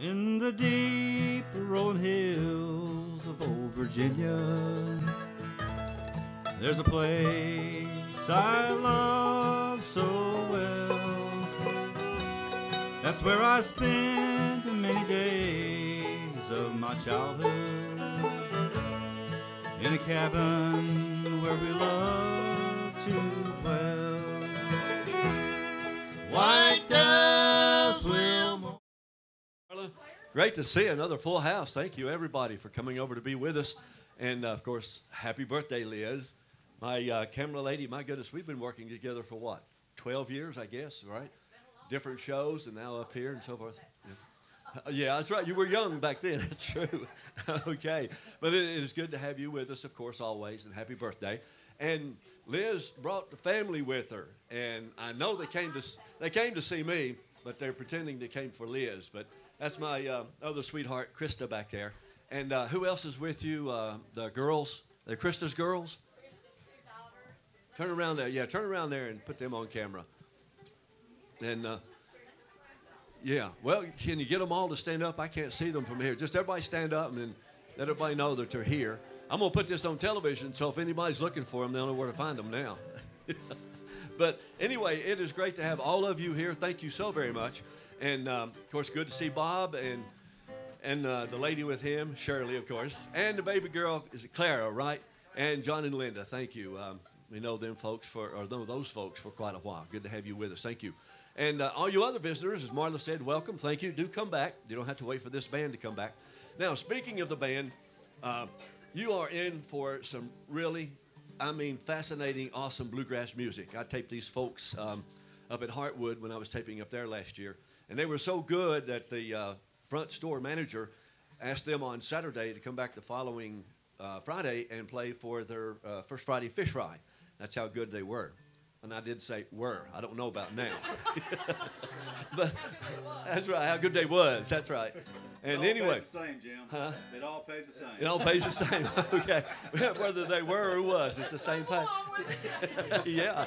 In the deep rolling hills of old Virginia, there's a place I love so well. That's where I spent many days of my childhood. In a cabin where we love to dwell. White doves Great to see another full house. Thank you, everybody, for coming over to be with us. And uh, of course, happy birthday, Liz. My uh, camera lady, my goodness, we've been working together for what? 12 years, I guess, right? Different shows and now up here and so forth. Yeah. Yeah, that's right. You were young back then. That's true. okay. But it, it is good to have you with us, of course, always, and happy birthday. And Liz brought the family with her, and I know they came to they came to see me, but they're pretending they came for Liz. But that's my uh, other sweetheart, Krista, back there. And uh, who else is with you? Uh, the girls, the Krista's girls. Turn around there, yeah. Turn around there and put them on camera. And uh, yeah, well, can you get them all to stand up? I can't see them from here. Just everybody stand up and let everybody know that they're here. I'm going to put this on television, so if anybody's looking for them, they'll know where to find them now. but anyway, it is great to have all of you here. Thank you so very much. And um, of course, good to see Bob and and uh, the lady with him, Shirley, of course, and the baby girl is Clara, right? And John and Linda. Thank you. Um, we know them folks for or know those folks for quite a while. Good to have you with us. Thank you. And uh, all you other visitors, as Marla said, welcome. Thank you. Do come back. You don't have to wait for this band to come back. Now, speaking of the band, uh, you are in for some really, I mean, fascinating, awesome bluegrass music. I taped these folks um, up at Heartwood when I was taping up there last year, and they were so good that the uh, front store manager asked them on Saturday to come back the following uh, Friday and play for their uh, First Friday Fish Fry. That's how good they were. And I did say were. I don't know about now. but that's right, how good they was. That's right. And It all anyway, pays the same, Jim. Huh? It all pays the same. it all pays the same. okay. Whether they were or was, it's the same pay. yeah.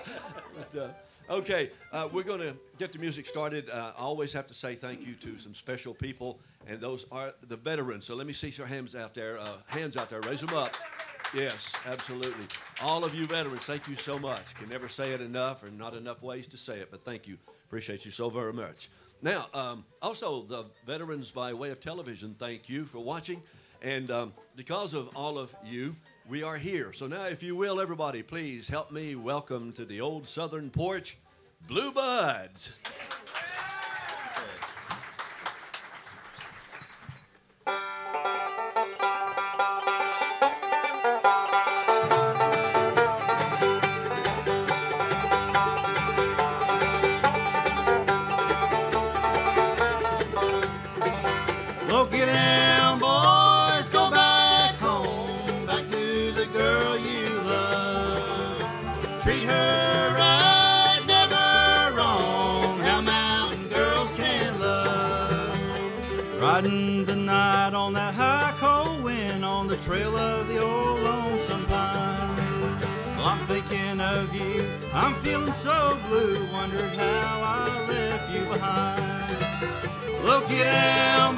But, uh, okay, uh, we're going to get the music started. Uh, I always have to say thank you to some special people, and those are the veterans. So let me see your hands out there. Uh, hands out there. Raise them up. Yes, absolutely. All of you veterans, thank you so much. Can never say it enough, or not enough ways to say it, but thank you. Appreciate you so very much. Now, um, also the veterans by way of television, thank you for watching, and um, because of all of you, we are here. So now, if you will, everybody, please help me welcome to the old Southern porch, Bluebuds. So blue, wondered how I left you behind. Look it down,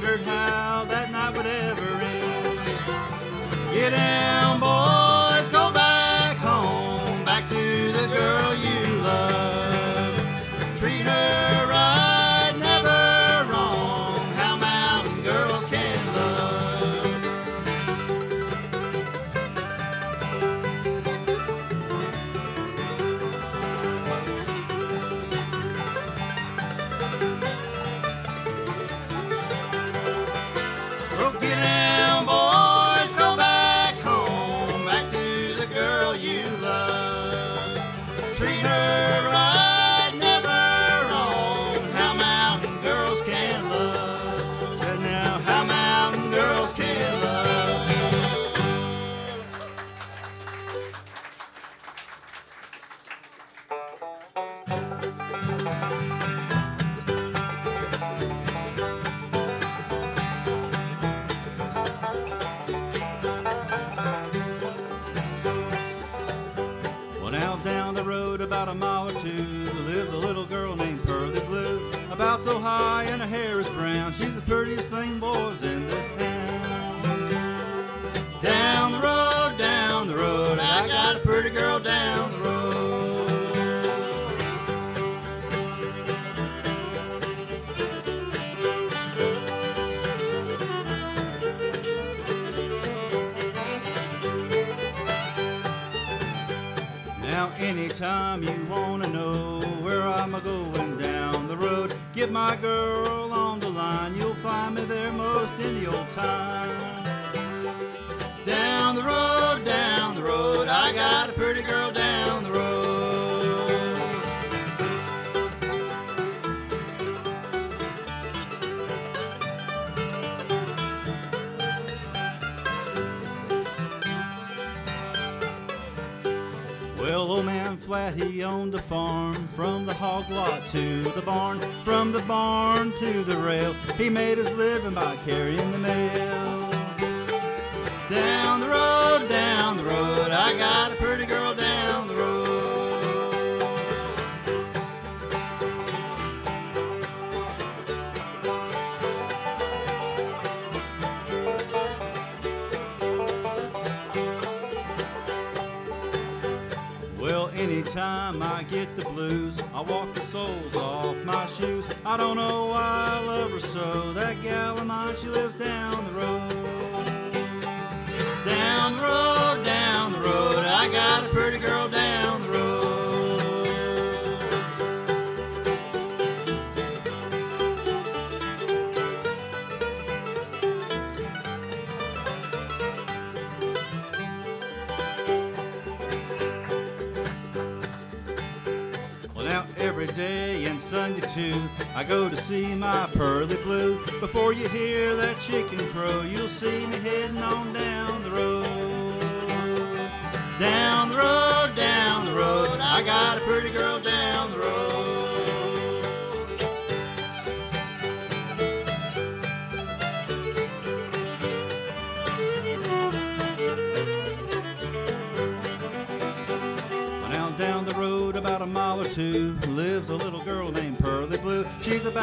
wondered how that night would ever end. Get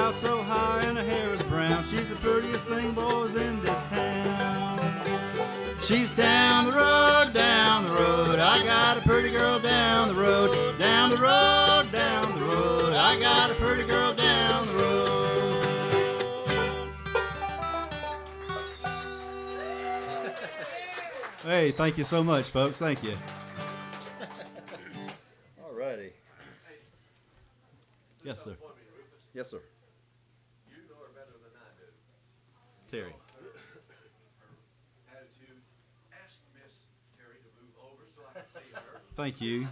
out so high and her hair is brown. She's the prettiest thing, boys, in this town. She's down the road, down the road. I got a pretty girl down the road, down the road, down the road. I got a pretty girl down the road. hey, thank you so much, folks. Thank you. Thank you.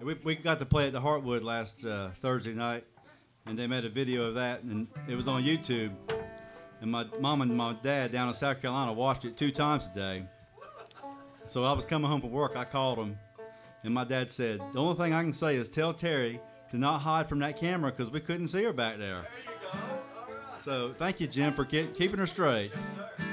we, we, got to play at the Heartwood last uh, Thursday night, and they made a video of that, and it was on YouTube. And my mom and my dad down in South Carolina watched it two times a day. So I was coming home from work, I called them, and my dad said, The only thing I can say is tell Terry to not hide from that camera because we couldn't see her back there. So thank you, Jim, for keep, keeping her straight. Yes,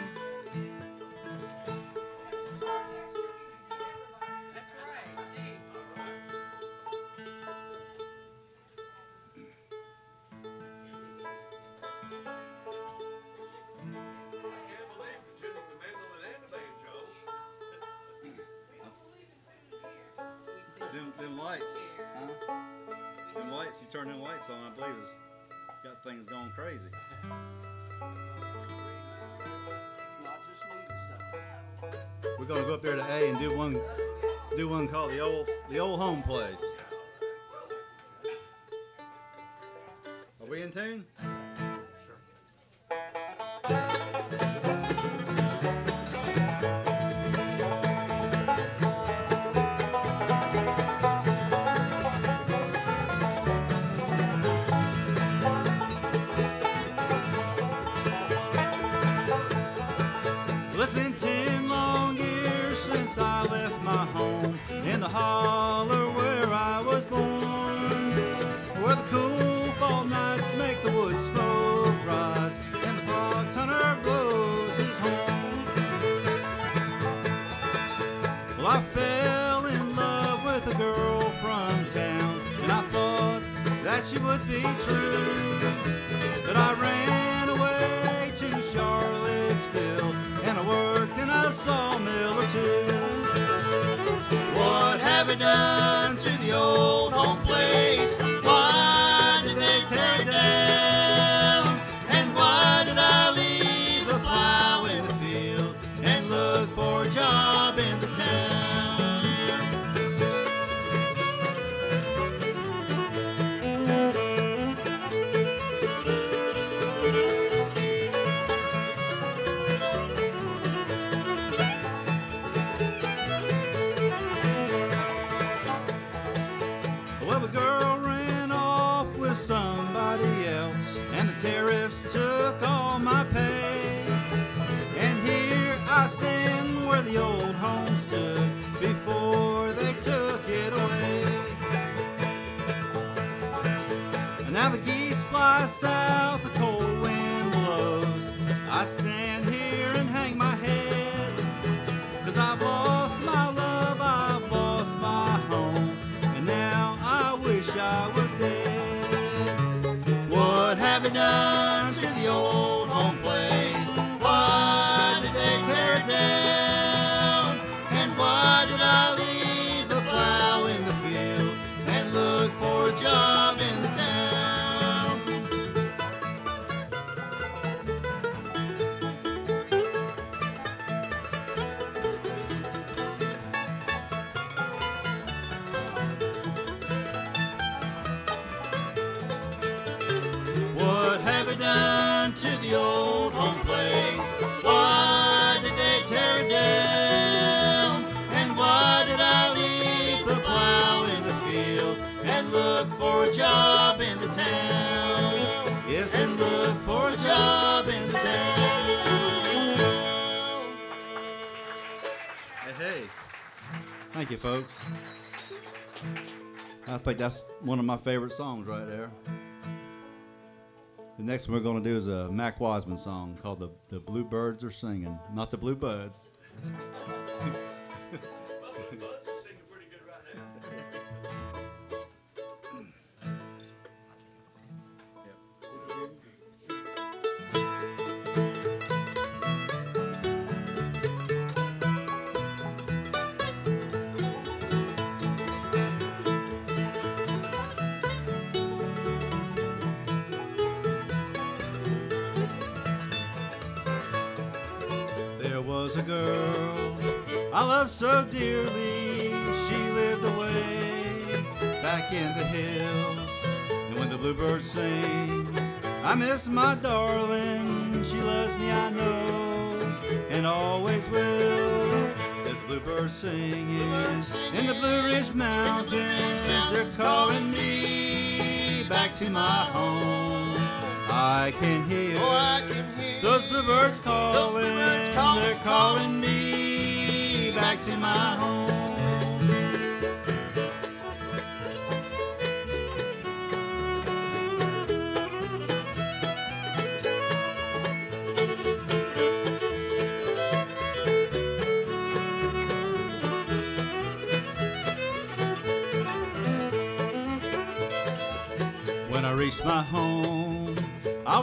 think that's one of my favorite songs right there. The next one we're going to do is a Mac Wiseman song called the, the Bluebirds Are Singing. Not the Bluebuds.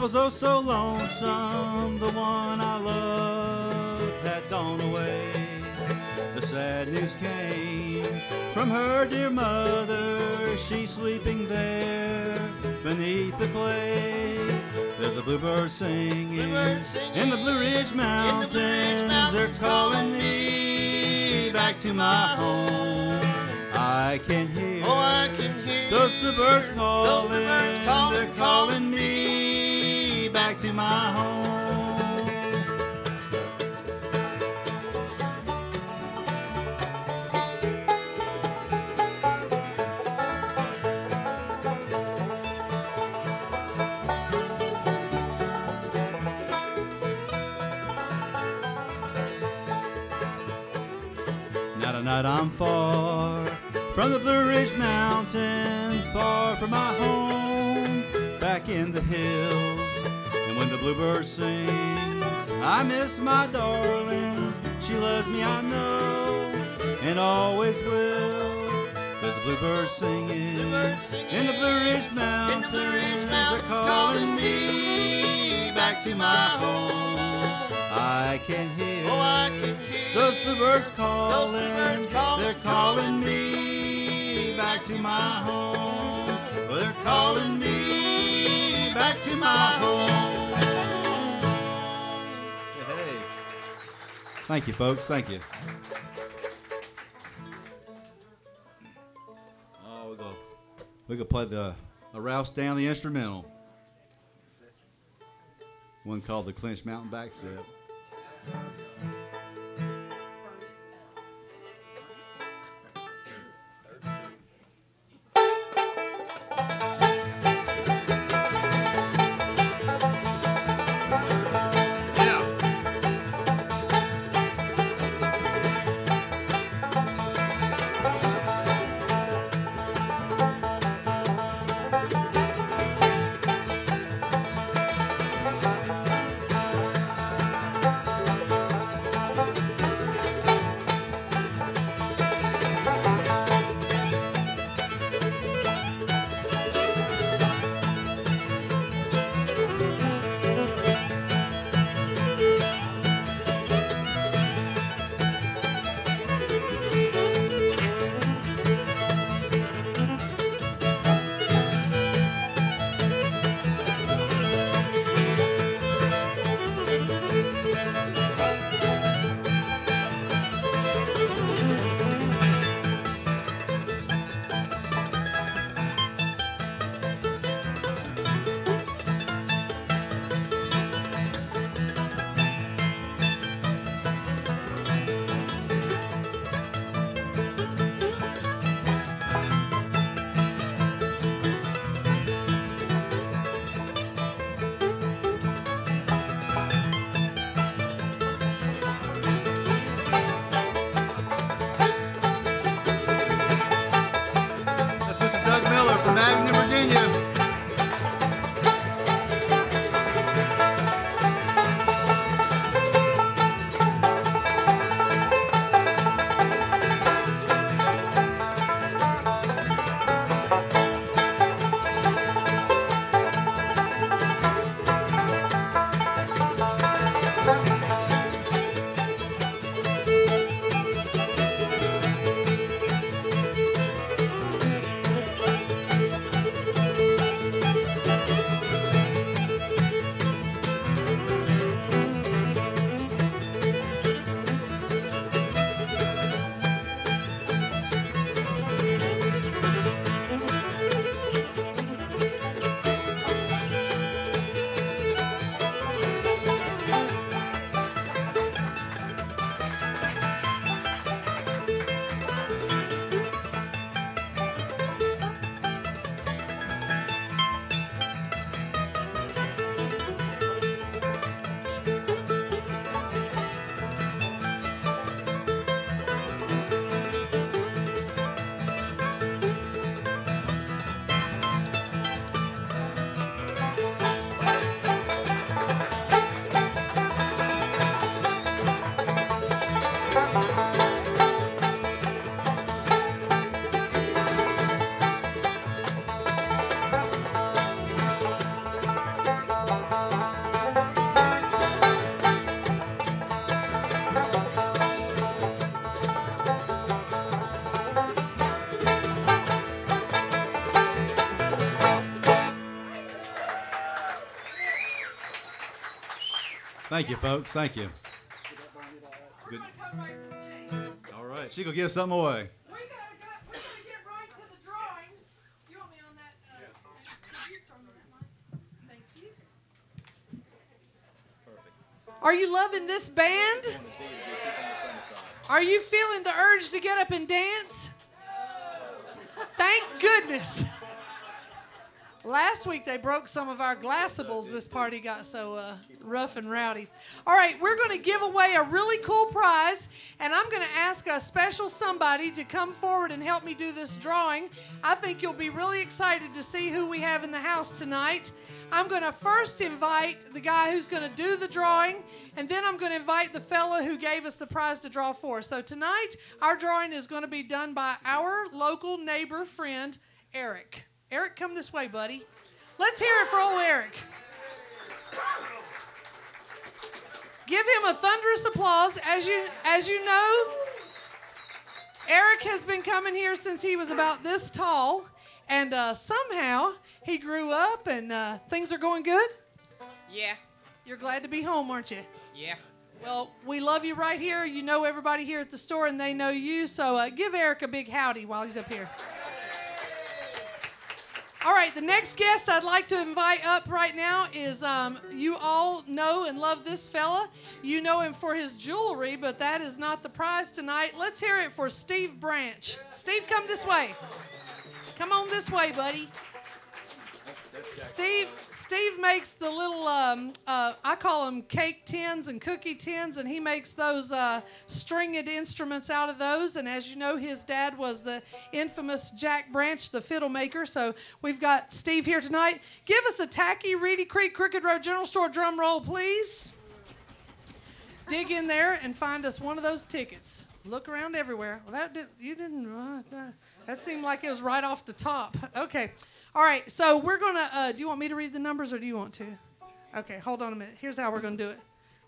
was oh so lonesome. The one I loved had gone away. The sad news came from her dear mother. She's sleeping there beneath the clay. There's a bluebird singing, bluebird singing in the Blue Ridge Mountains. The Blue Ridge Mountains They're calling me back to my home. I can hear, oh, I can hear those bluebirds calling. Those bluebirds calling They're calling my home. Now tonight I'm far from the Blue Ridge Mountains, far from my home. bluebird sings. I miss my darling, she loves me, I know, and always will. There's a bluebird singing, bluebird singing in the Blue Ridge Mountains. The Blue Ridge Mountains they're calling me back to my home. I can hear, oh, I can hear those bluebirds calling. Those call, they're calling, calling me back to my home. Well, they're calling me back to my home. Thank you, folks. Thank you. Oh, we go. We could play the Rouse down the instrumental. One called the Clinch Mountain Backstep. Thank you, folks. Thank you. We're Good. gonna come right to the chase. All right, she gonna give something away. We gotta go, we're gonna get right to the drawing. You want me on that, uh, could you throw me that mic? Thank you. Are you loving this band? Are you feeling the urge to get up and dance? Thank goodness. Last week they broke some of our glassables. This party got so uh, rough and rowdy. All right, we're going to give away a really cool prize, and I'm going to ask a special somebody to come forward and help me do this drawing. I think you'll be really excited to see who we have in the house tonight. I'm going to first invite the guy who's going to do the drawing, and then I'm going to invite the fellow who gave us the prize to draw for. So tonight, our drawing is going to be done by our local neighbor friend, Eric. Eric, come this way, buddy. Let's hear it for old Eric. Give him a thunderous applause. As you, as you know, Eric has been coming here since he was about this tall, and uh, somehow he grew up and uh, things are going good. Yeah. You're glad to be home, aren't you? Yeah. Well, we love you right here. You know everybody here at the store, and they know you. So uh, give Eric a big howdy while he's up here. All right, the next guest I'd like to invite up right now is um, you all know and love this fella. You know him for his jewelry, but that is not the prize tonight. Let's hear it for Steve Branch. Steve, come this way. Come on this way, buddy. Steve Steve makes the little um, uh, I call them cake tins and cookie tins, and he makes those uh, stringed instruments out of those. And as you know, his dad was the infamous Jack Branch, the fiddle maker. So we've got Steve here tonight. Give us a tacky Reedy Creek Crooked Road General Store drum roll, please. Dig in there and find us one of those tickets. Look around everywhere. Well, that did, you didn't. Uh, that seemed like it was right off the top. Okay. All right, so we're gonna. Uh, do you want me to read the numbers or do you want to? Okay, hold on a minute. Here's how we're gonna do it.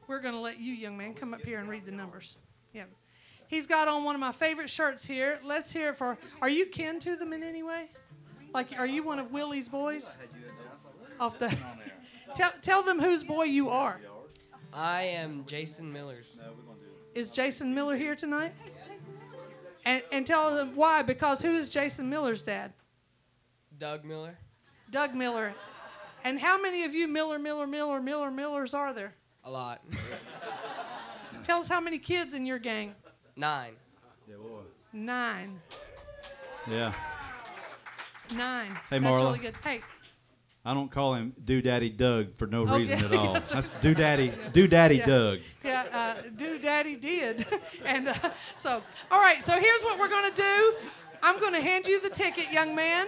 We're gonna let you, young man, come up here and read the numbers. Yeah. He's got on one of my favorite shirts here. Let's hear it for. Are you kin to them in any way? Like, are you one of Willie's boys? Off the. tell tell them whose boy you are. I am Jason Miller's. Is Jason Miller here tonight? And and tell them why. Because who is Jason Miller's dad? Doug Miller. Doug Miller. And how many of you Miller, Miller, Miller, Miller, Millers are there? A lot. Tell us how many kids in your gang. Nine. Nine. Yeah. Nine. Hey, That's Marla. really good. Hey, I don't call him Do Daddy Doug for no Oh, reason yeah, at all. that's That's Do Daddy Do Daddy Yeah. Doug. yeah, uh, do daddy did. and uh, so, all right, so here's what we're going to do I'm going to hand you the ticket, young man.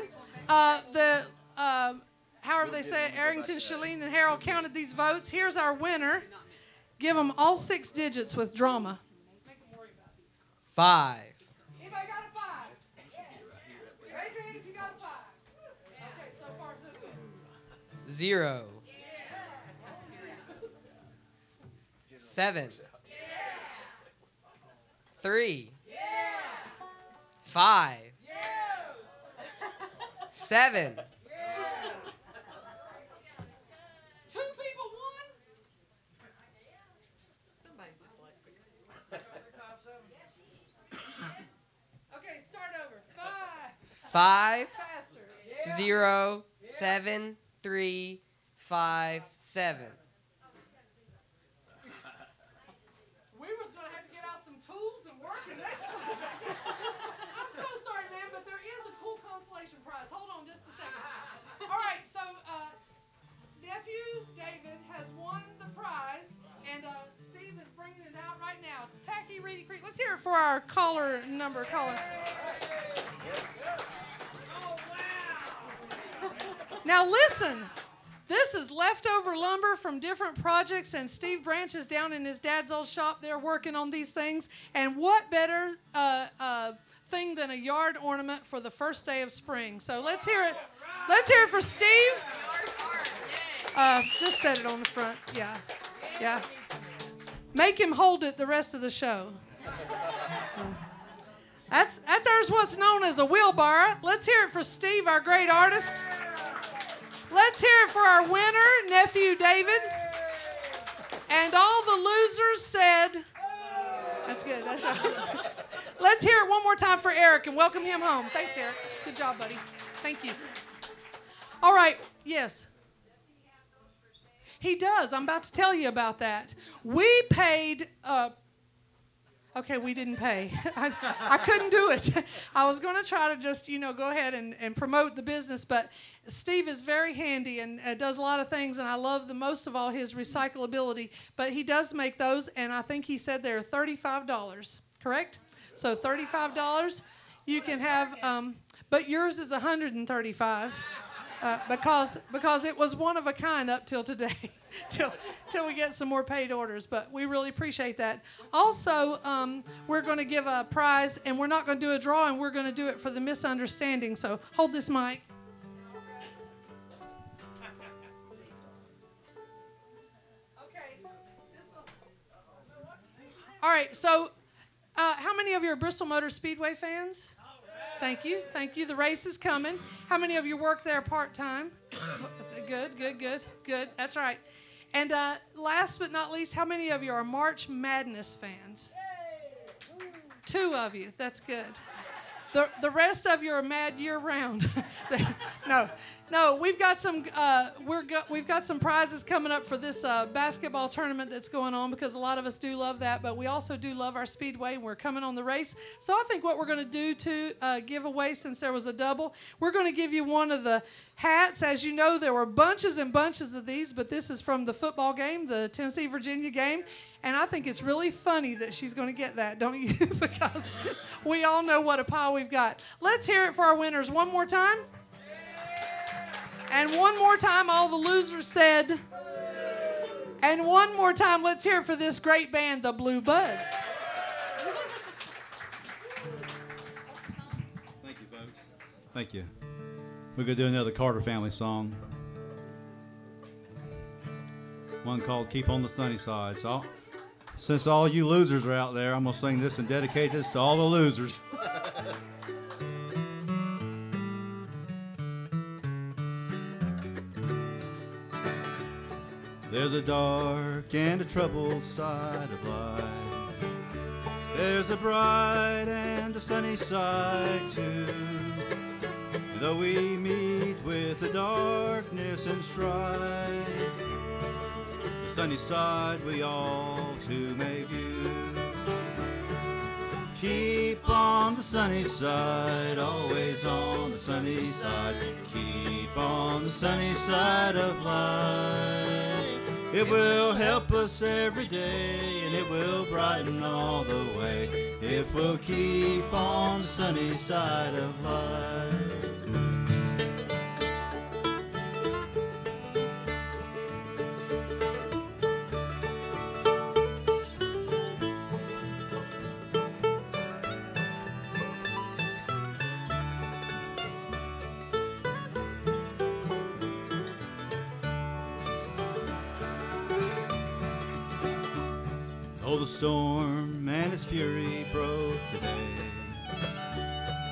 Uh, the, uh, however they say it, Arrington, Shalene, and Harold counted these votes. Here's our winner. Give them all six digits with drama. Five. Anybody got a five? Raise your hand if you got a five. Okay, so far so good. Zero. Seven. Three. Five. Seven. Two people won. Okay, start over. Five. Five. Faster. Zero. Seven. Three. Five. Seven. We was gonna have to get out some tools and work the next one. I'm so sorry, man, but there is a cool consolation prize. Hold on just a second. All right, so uh, nephew David has won the prize, and uh, Steve is bringing it out right now. Tacky Reedy Creek. Let's hear it for our caller number caller. Now listen. This is leftover lumber from different projects, and Steve Branch is down in his dad's old shop there working on these things. And what better uh, uh, thing than a yard ornament for the first day of spring? So let's hear it. Let's hear it for Steve. Uh, just set it on the front. Yeah, yeah. Make him hold it the rest of the show. That's that. There's what's known as a wheelbarrow. Let's hear it for Steve, our great artist. Let's hear it for our winner, nephew David. And all the losers said, That's good. That's Let's hear it one more time for Eric and welcome him home. Thanks, Eric. Good job, buddy. Thank you. All right. Yes. He does. I'm about to tell you about that. We paid. Uh, okay, we didn't pay. I, I couldn't do it. I was going to try to just, you know, go ahead and, and promote the business, but Steve is very handy and uh, does a lot of things, and I love the most of all his recyclability. But he does make those, and I think he said they're $35, correct? So $35. You can have, um, but yours is 135. Uh, because because it was one of a kind up till today, till till we get some more paid orders. But we really appreciate that. Also, um, we're going to give a prize, and we're not going to do a drawing. We're going to do it for the misunderstanding. So hold this mic. Okay. All right. So, uh, how many of you are Bristol Motor Speedway fans? Thank you. Thank you. The race is coming. How many of you work there part time? good, good, good, good. That's right. And uh, last but not least, how many of you are March Madness fans? Two of you. That's good. The, the rest of you are mad year round. no, no, we've got some uh, we're got, we've got some prizes coming up for this uh, basketball tournament that's going on because a lot of us do love that, but we also do love our speedway and we're coming on the race. So I think what we're going to do to uh, give away since there was a double, we're going to give you one of the hats. As you know, there were bunches and bunches of these, but this is from the football game, the Tennessee Virginia game. And I think it's really funny that she's going to get that, don't you? because we all know what a pile we've got. Let's hear it for our winners one more time. And one more time, all the losers said. And one more time, let's hear it for this great band, the Bluebuds. Thank you, folks. Thank you. We're going to do another Carter family song. One called Keep on the Sunny Side. So, I'll- since all you losers are out there, I'm going to sing this and dedicate this to all the losers. There's a dark and a troubled side of life. There's a bright and a sunny side too. Though we meet with the darkness and strife, sunny side we all to make use. Keep on the sunny side, always on the sunny side. Keep on the sunny side of life. It will help us every day and it will brighten all the way if we'll keep on the sunny side of life.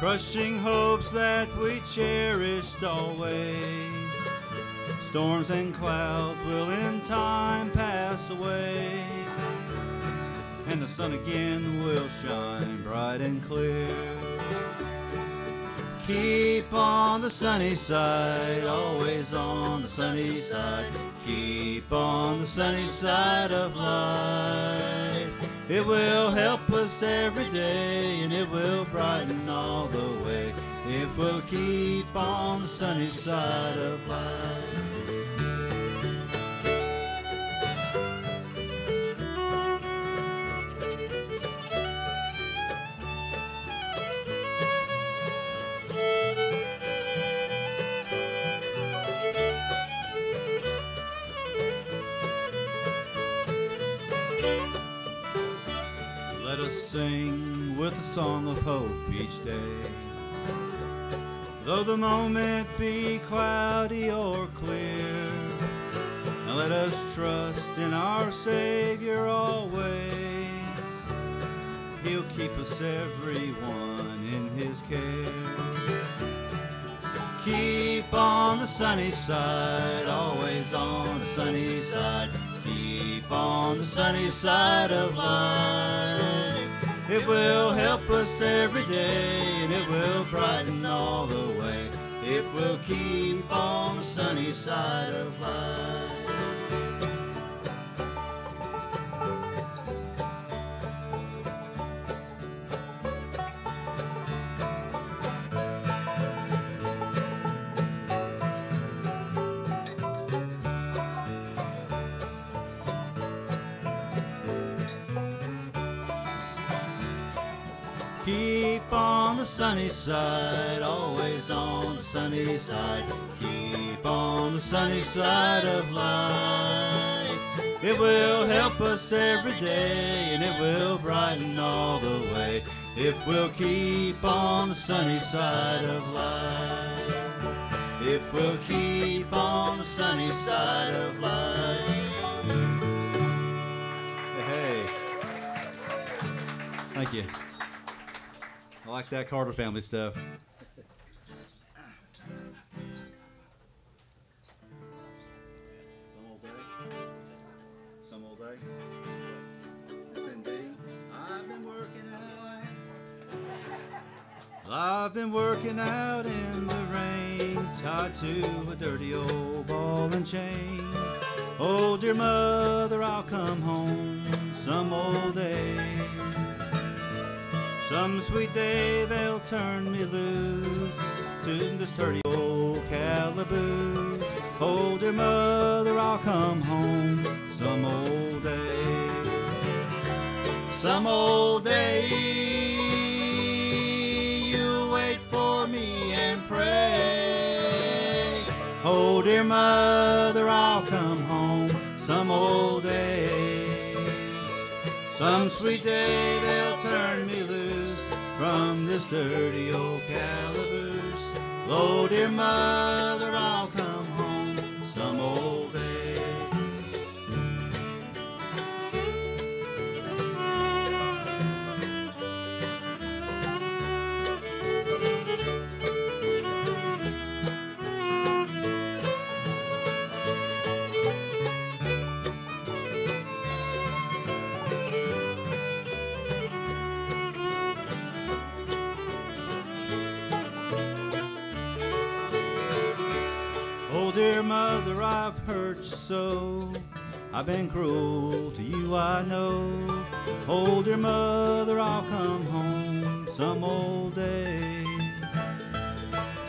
Crushing hopes that we cherished always. Storms and clouds will in time pass away, and the sun again will shine bright and clear. Keep on the sunny side, always on the sunny side. Keep on the sunny side of life. It will help us every day and it will brighten all the way if we'll keep on the sunny side of life. Song of hope each day. Though the moment be cloudy or clear, now let us trust in our Savior always. He'll keep us everyone in His care. Keep on the sunny side, always on the sunny side. Keep on the sunny side of life. It will help us every day and it will brighten all the way if we'll keep on the sunny side of life. The sunny side, always on the sunny side. Keep on the sunny side of life. It will help us every day and it will brighten all the way if we'll keep on the sunny side of life. If we'll keep on the sunny side of life. Hey. Thank you. Like that Carter family stuff. Some old day. Some old day. I've been working out. I've been working out in the rain, tied to a dirty old ball and chain. Oh, dear mother, I'll come home some old day. Some sweet day they'll turn me loose to this dirty old calaboose. Oh, dear mother, I'll come home some old day. Some old day you'll wait for me and pray. Oh, dear mother, I'll come home some old day. Some sweet day they'll turn me this dirty old calaboose. Oh, dear mother, so. I've been cruel to you, I know. Oh, dear mother, I'll come home some old day.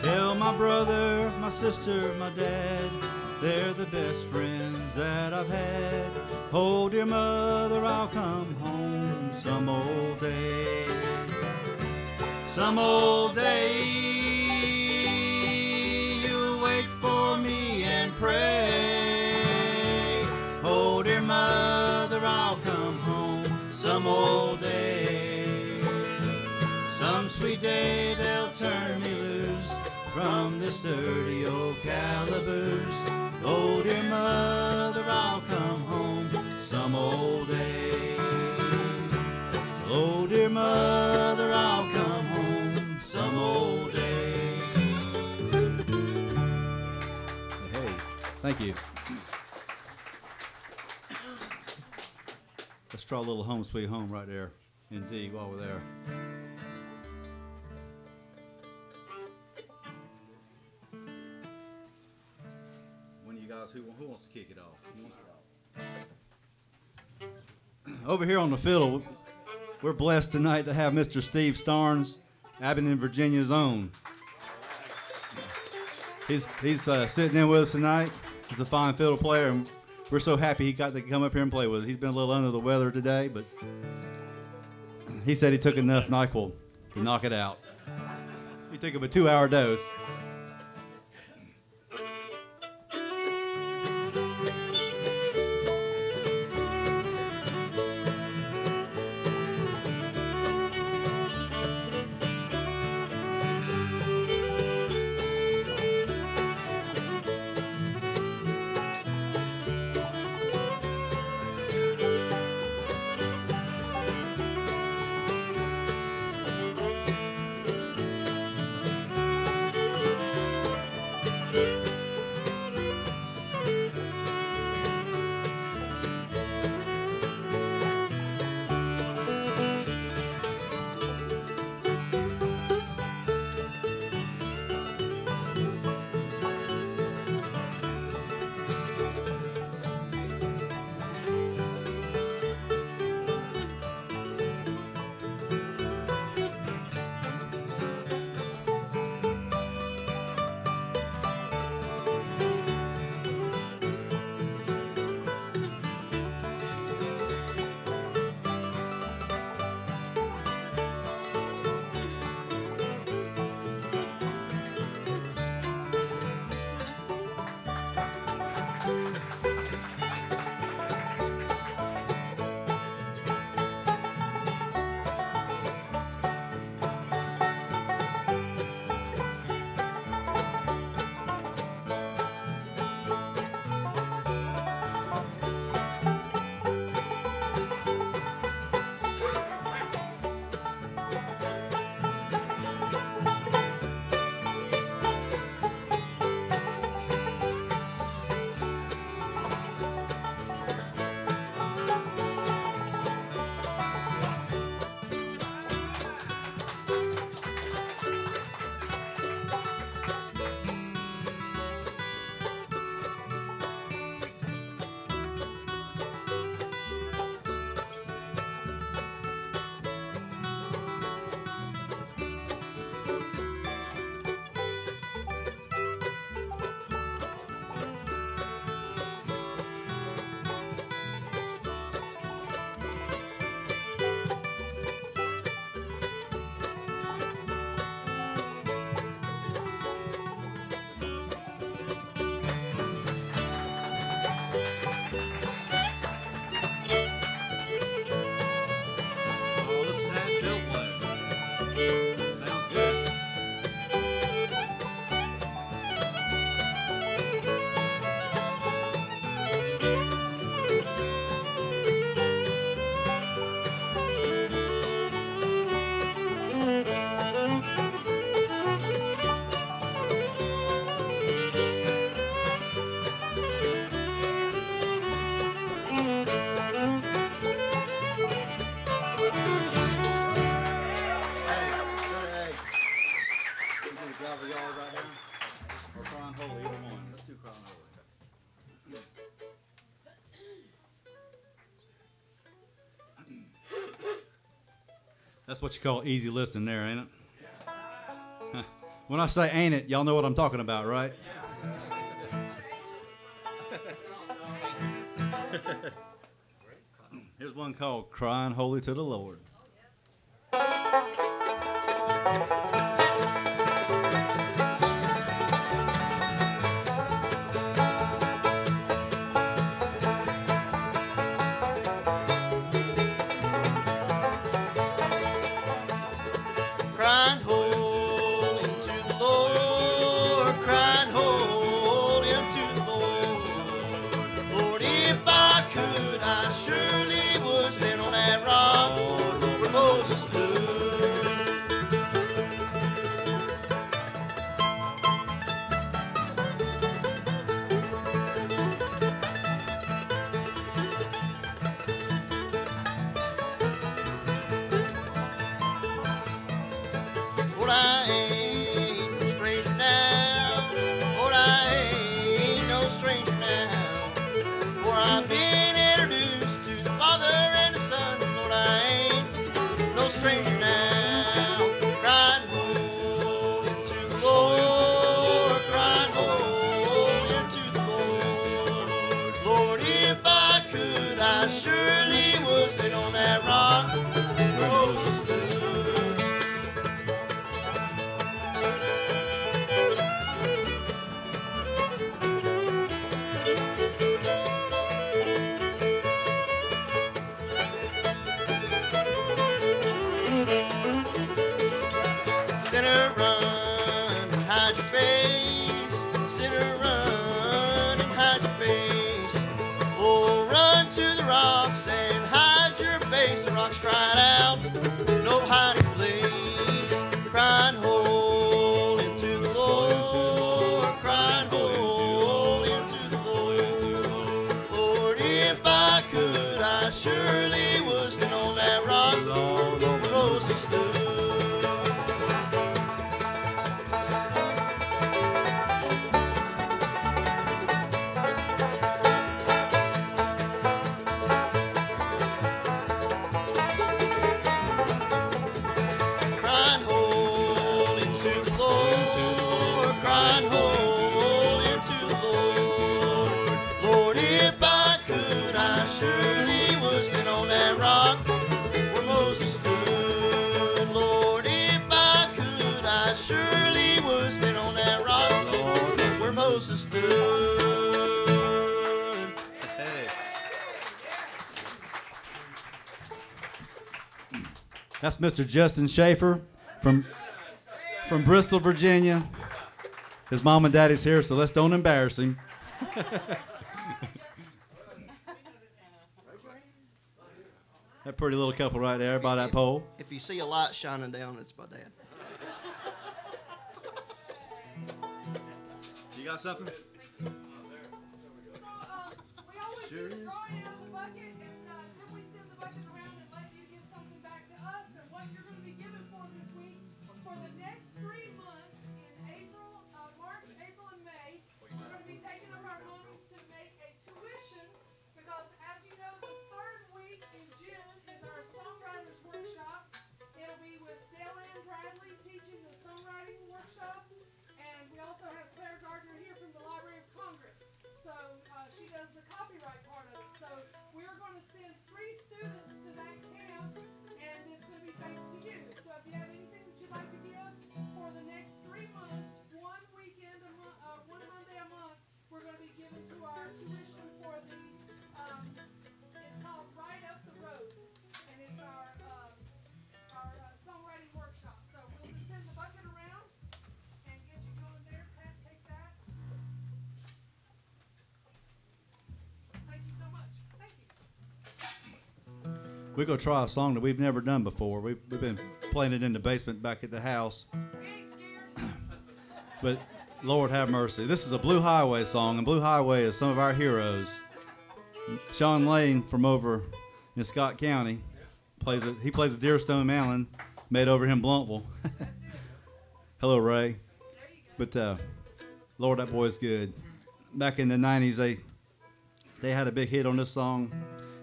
Tell my brother, my sister, my dad, they're the best friends that I've had. Oh, dear mother, I'll come home some old day. Some old day you'll wait for me and pray. Some old day. Some sweet day they'll turn me loose from this dirty old calaboose. Oh, dear mother, I'll come home some old day. Oh, dear mother, I'll come home some old day. Hey, thank you. Let's try a little home sweet home right there. Indeed, while we're there. One of you guys, who, who wants to kick it off? Who wants to kick it off? Over here on the fiddle, we're blessed tonight to have Mr. Steve Starnes, Abingdon, Virginia's own. He's he's uh, sitting in with us tonight. He's a fine fiddle player, and we're so happy he got to come up here and play with us. He's been a little under the weather today, but he said he took enough Nyquil to knock it out. He took him a two-hour dose. That's what you call easy listening there, ain't it? When I say ain't it, y'all know what I'm talking about, right? Here's one called Crying Holy to the Lord. cried out, nobody That's Mr. Justin Schaefer from, from Bristol, Virginia. His mom and daddy's here, so let's don't embarrass him. that pretty little couple right there by that pole. If you see a light shining down, it's my dad. You got something? Sure we're gonna try a song that we've never done before. We've, we've been playing it in the basement back at the house. but Lord have mercy. This is a Blue Highway song, and Blue Highway is some of our heroes. Shawn Lane from over in Scott County plays a, he plays a Dearstone Allen, made over him Blountville. Hello Ray. But uh, Lord, that boy's good. Back in the '90s, they they had a big hit on this song.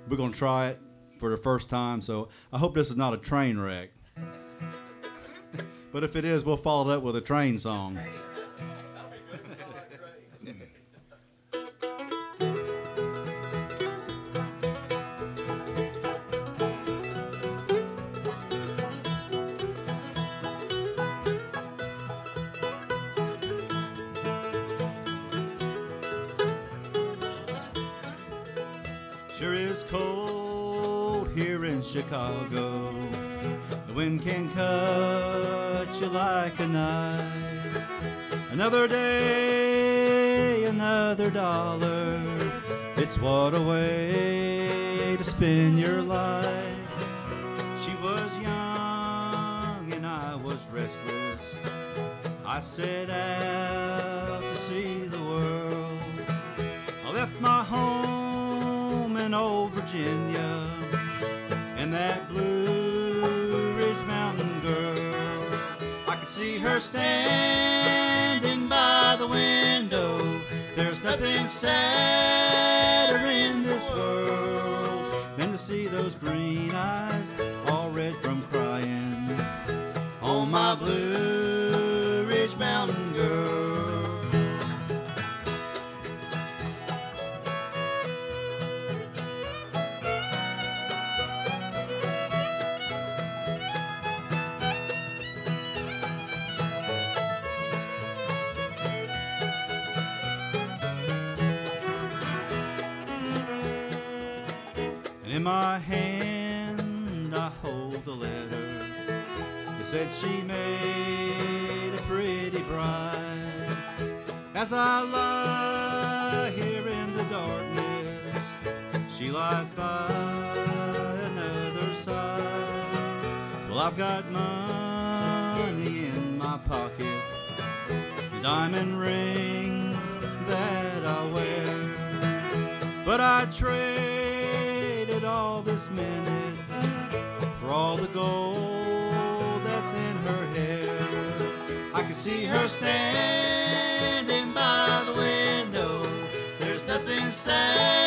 We're gonna try it for the first time, so I hope this is not a train wreck. but if it is, we'll follow it up with a train song. Can cut you like a knife. Another day, another dollar. It's what a way to spend your life. She was young and I was restless. I set out to see the world. I left my home in old Virginia and that Blue see standing by the window. There's nothing sadder in this world than to see those green eyes all red from crying on my Blue said she made a pretty bride. As I lie here in the darkness, she lies by another side. Well, I've got money in my pocket, a diamond ring that I wear. But I traded all this minute for all the gold her hair. I can see her standing by the window. There's nothing sadder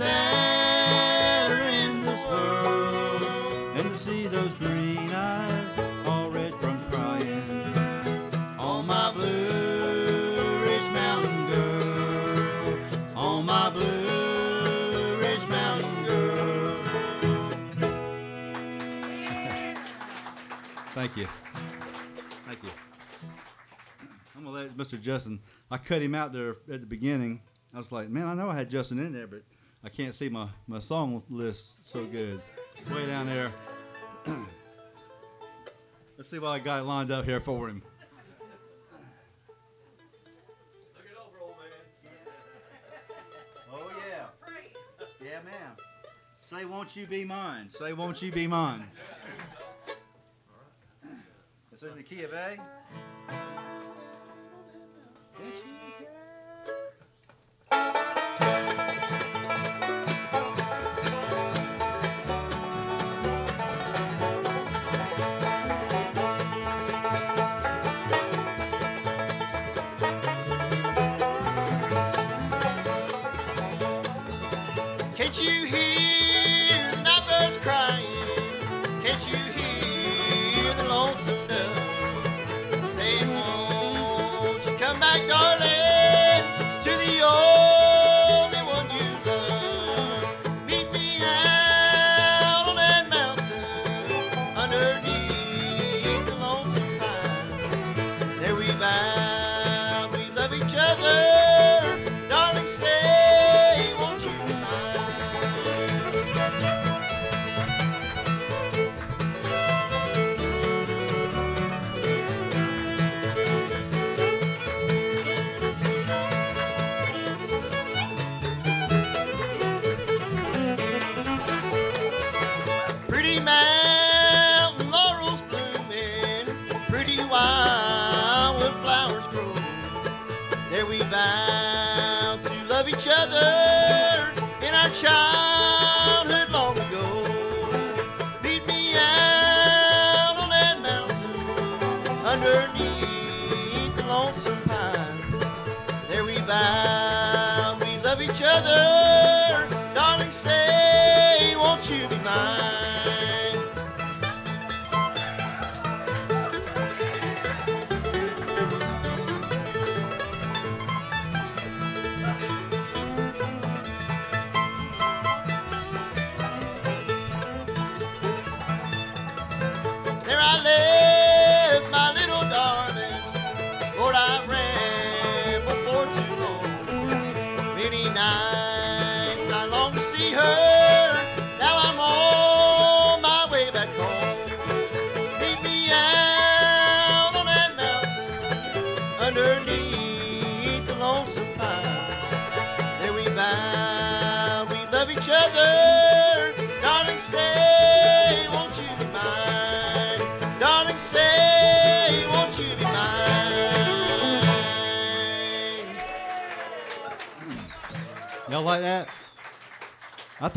sadder in this world than to see those green eyes all red from crying on my Blue Ridge Mountain girl. On my Blue Ridge Mountain girl. Thank you. Thank you. I'm gonna let Mr. Justin. I cut him out there at the beginning. I was like, man, I know I had Justin in there, but I can't see my, my song list so good. Way down there. Let's see what I got lined up here for him. Look it over, old man. Oh yeah. Yeah, ma'am. Say, won't you be mine? Say, won't you be mine? It's in the key of A.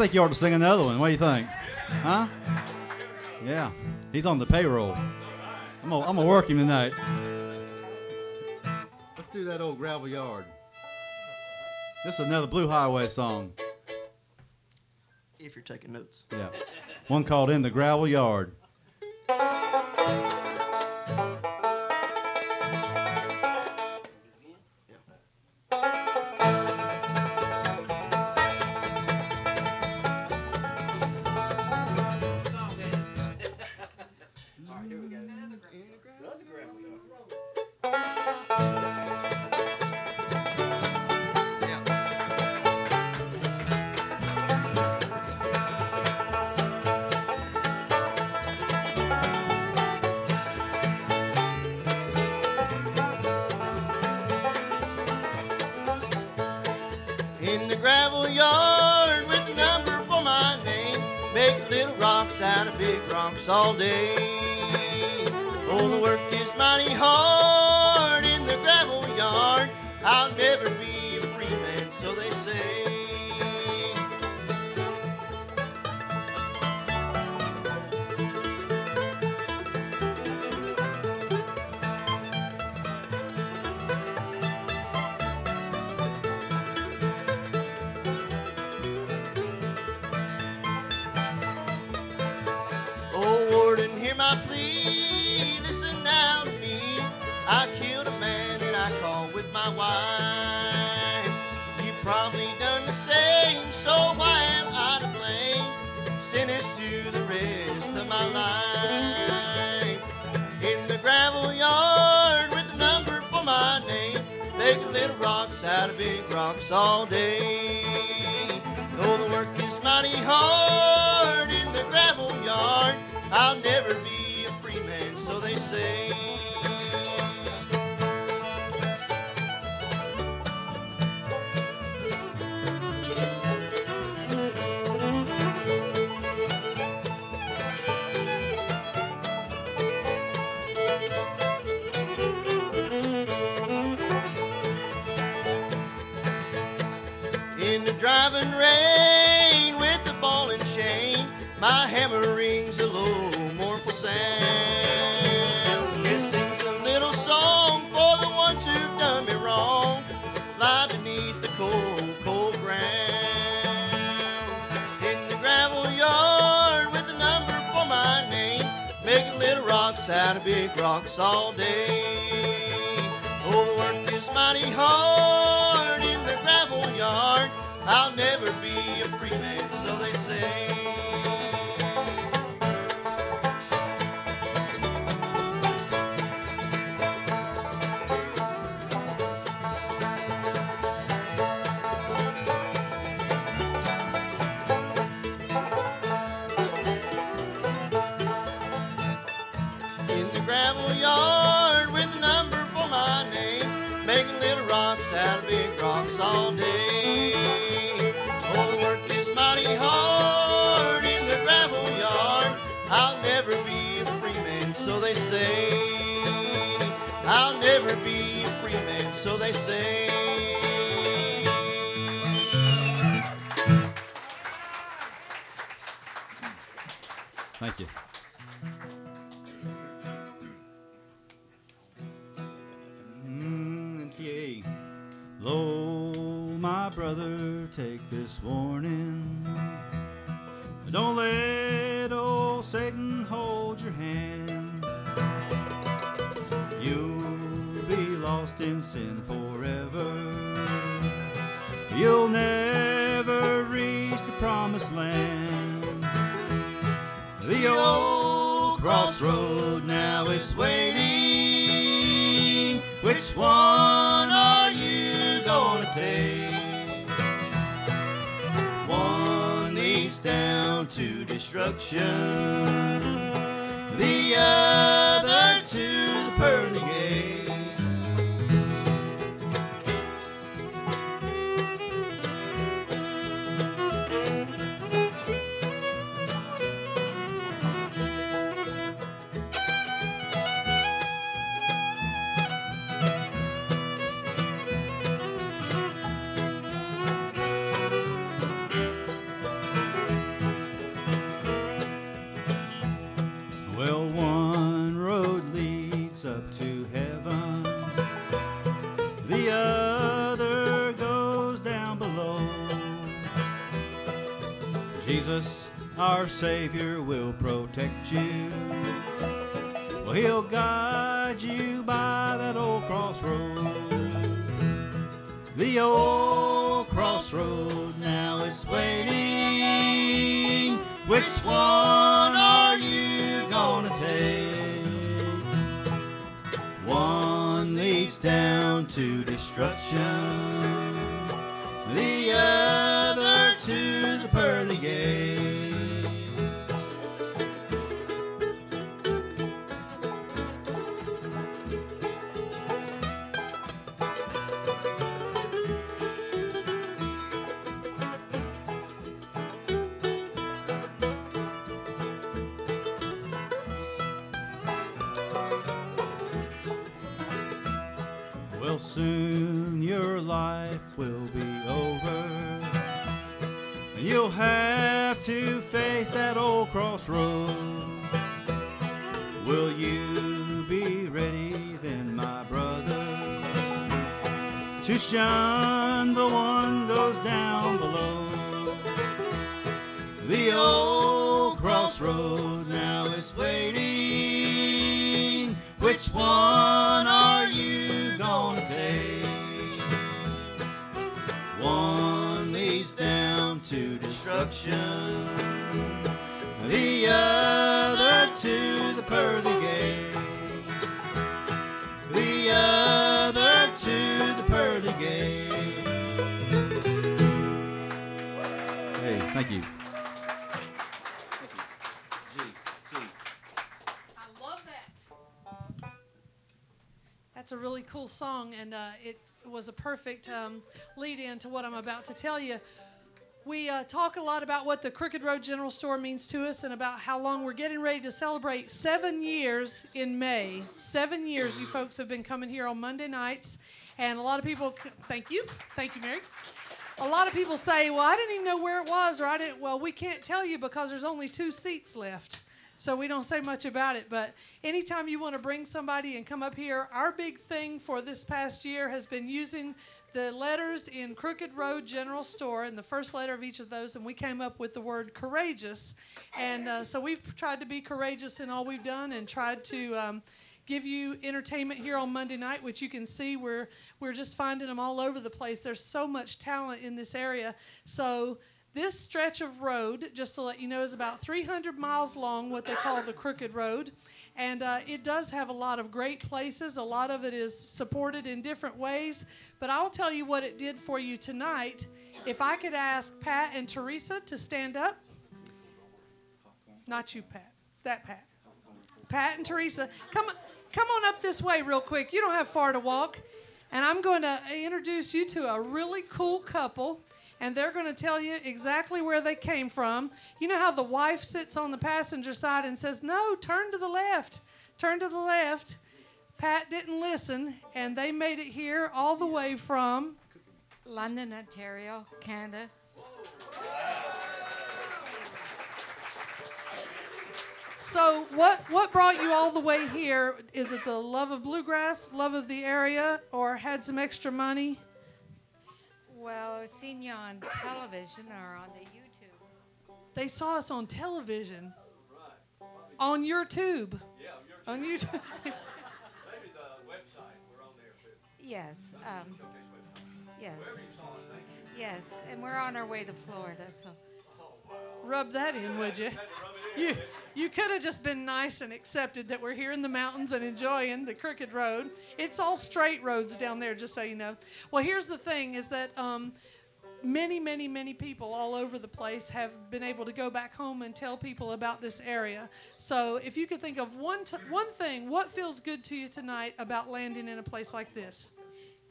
think you ought to sing another one. What do you think? Huh? Yeah. He's on the payroll. I'm gonna, I'm to work him tonight. Let's do that old gravel yard. This is another Blue Highway song. If you're taking notes. Yeah. One called In the Gravel Yard. driving rain with the ball and chain. My hammer rings a low, mournful sound. It sings a little song for the ones who've done me wrong, lie beneath the cold, cold ground. In the gravel yard with a number for my name, making little rocks out of big rocks all day. Oh, the work is mighty hard. I'll never be a free man. they say. Destruction, our Savior, will protect you. Well, He'll guide you by that old crossroad. The old old crossroad. Will you be ready then, my brother, to shun the one goes down below? The old crossroad now is waiting. Which one are you gonna take? One leads down to destruction, the other to the pearly gate. The other to the pearly gate. Hey, thank you. I love that. That's a really cool song, and uh, it was a perfect um, lead in to what I'm about to tell you. We uh, talk a lot about what the Crooked Road General Store means to us and about how long we're getting ready to celebrate seven years in May. Seven years you folks have been coming here on Monday nights, and a lot of people, thank you, thank you, Mary. A lot of people say, well, I didn't even know where it was, or I didn't, well, we can't tell you because there's only two seats left. So we don't say much about it. But anytime you want to bring somebody and come up here, our big thing for this past year has been using the letters in Crooked Road General Store and the first letter of each of those, and we came up with the word courageous. And uh, so we've tried to be courageous in all we've done and tried to um, give you entertainment here on Monday night, which you can see we're we're just finding them all over the place. There's so much talent in this area. So this stretch of road, just to let you know, is about 300 miles long, what they call the Crooked Road. And uh, it does have a lot of great places. A lot of it is supported in different ways. But I'll tell you what it did for you tonight. If I could ask Pat and Teresa to stand up. Not you, Pat. That Pat. Pat and Teresa, come, come on up this way real quick. You don't have far to walk. And I'm going to introduce you to a really cool couple and they're going to tell you exactly where they came from. You know how the wife sits on the passenger side and says, No, turn to the left, turn to the left. Pat didn't listen, and they made it here all the way from London, Ontario, Canada. So what what brought you all the way here? Is it the love of bluegrass, love of the area, or had some extra money? Well, I've seen you on television or on the YouTube. They saw us on television. On your tube. Yeah, On YouTube. maybe the Yes, um, yes, yes. And we're on our way to Florida, so. Rub that in, would you? You you could have just been nice and accepted that we're here in the mountains and enjoying the crooked road. It's all straight roads down there, just so you know. Well, here's the thing: is that um, many, many, many people all over the place have been able to go back home and tell people about this area. So, if you could think of one t- one thing, what feels good to you tonight about landing in a place like this?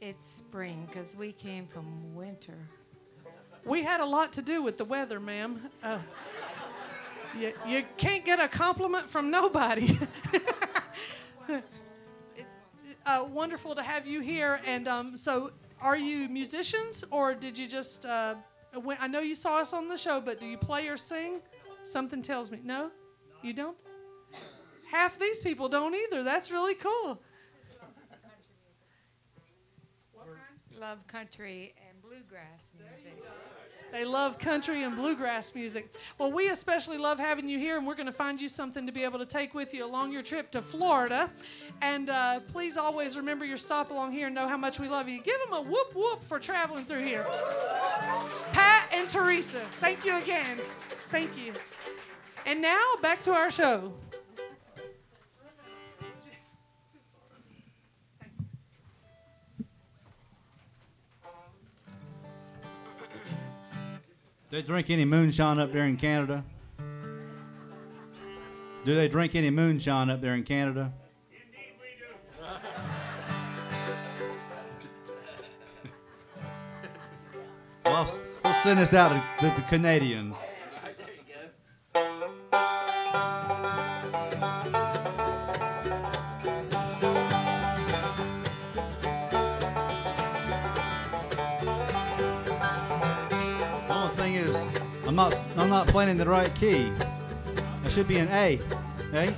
It's spring because we came from winter. We had a lot to do with the weather, ma'am. Uh, you, you can't get a compliment from nobody. It's uh, wonderful to have you here. And um, so, are you musicians, or did you just? Uh, when, I know you saw us on the show, but do you play or sing? Something tells me no. You don't. Half these people don't either. That's really cool. love country and bluegrass music. They love country and bluegrass music. Well, we especially love having you here, and we're going to find you something to be able to take with you along your trip to Florida. And uh, please always remember your stop along here and know how much we love you. Give them a whoop whoop for traveling through here. Pat and Teresa, thank you again. Thank you. And now back to our show. They drink any moonshine up there in Canada? Do they drink any moonshine up there in Canada? well, I'll- we'll send this out to the, the Canadians. I'm not I'm not playing in the right key. I should be in A. Hey.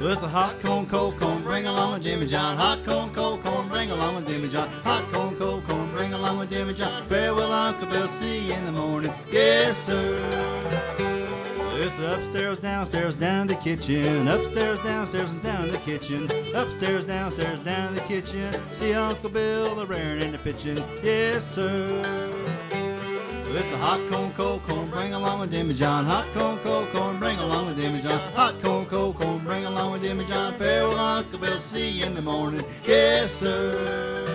Well, it's a hot corn, cold corn, bring along with demijohn. Hot corn, cold corn, bring along with demijohn. Hot corn, cold corn, bring along with demijohn. Farewell, Uncle Bill, see you in the morning. Yes, sir. It's upstairs, downstairs, down in the kitchen. Upstairs, downstairs, and down in the kitchen. Upstairs, downstairs, down in the kitchen. See Uncle Bill, the raring and the pitching. Yes, sir. Well, it's the hot corn, cold corn, bring along with demijohn. Hot corn, cold corn, bring along with demijohn. Hot corn, cold corn, bring along with demijohn. Farewell, Uncle Bill, see you in the morning. Yes, sir.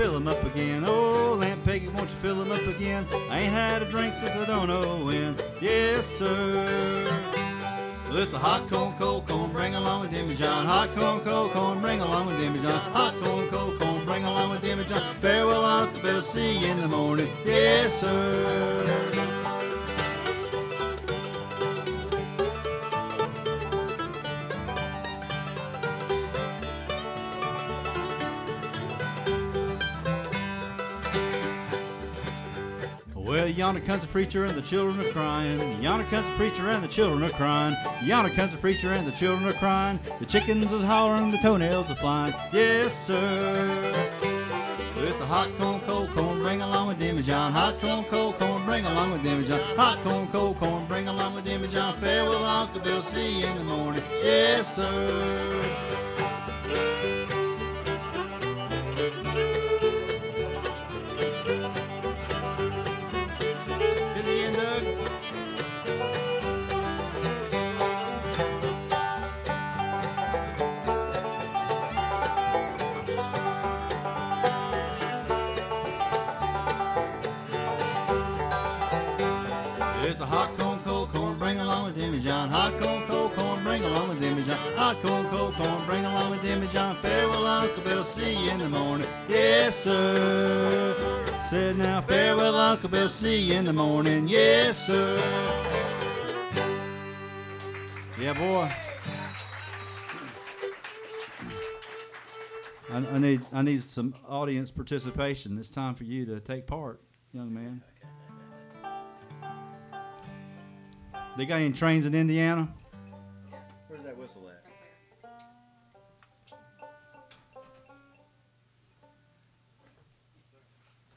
Fill him up again? Oh, Aunt Peggy, won't you fill him up again? I ain't had a drink since I don't know when. Yes, sir. Well, it's the hot corn, cold corn, bring along with demijohn. Hot corn, cold corn, bring along with demijohn. Hot corn, cold corn, bring along with demijohn. Farewell, Uncle Bill, see you in the morning. Yes, sir. Yonder comes the preacher and the children are crying. Yonder comes the preacher and the children are crying. Yonder comes the preacher and the children are crying. The chickens is hollering, the toenails are flying. Yes, sir. It's a hot corn, cold corn, bring along with demijohn. Hot corn, cold corn, bring along with demijohn. Hot corn, cold corn, bring along with demijohn. Farewell, Uncle Bill, see you in the morning. Yes, sir. Hot corn, cold corn, bring along with demijohn. Farewell, Uncle Bill, see you in the morning. Yes, sir. Said now farewell, Uncle Bill. See you in the morning. Yes, sir. Yeah, boy. I, I need I need some audience participation. It's time for you to take part, young man. They got any trains in Indiana?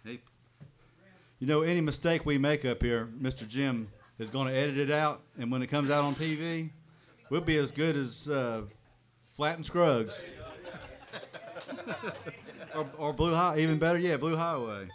Hey, you know, any mistake we make up here, Mr. Jim is going to edit it out, and when it comes out on TV, we'll be as good as uh, Flatt and Scruggs. or, or Blue High, even better, yeah, Blue Highway.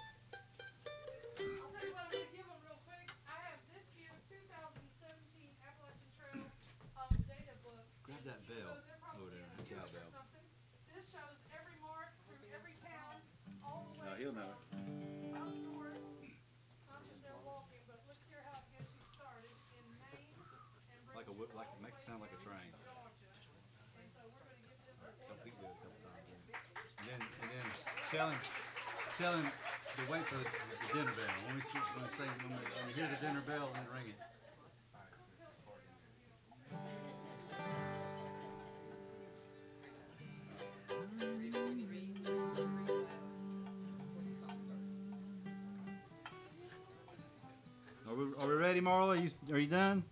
Ready, Marla? You, are you done?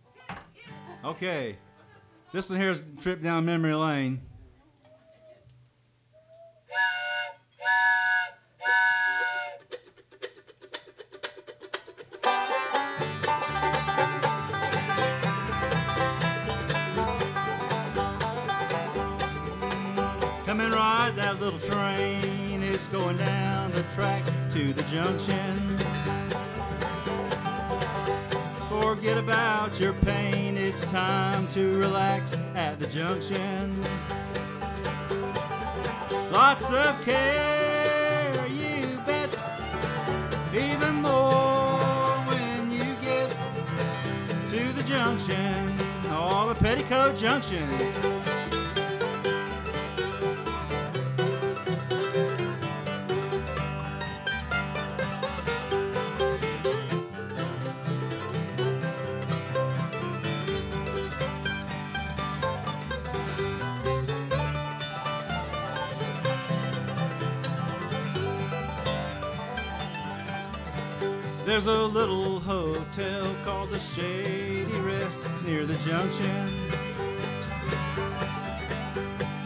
Okay. This one here is trip down memory lane. Junction. Lots of care, you bet. Even more when you get to the junction. Oh, the Petticoat Junction.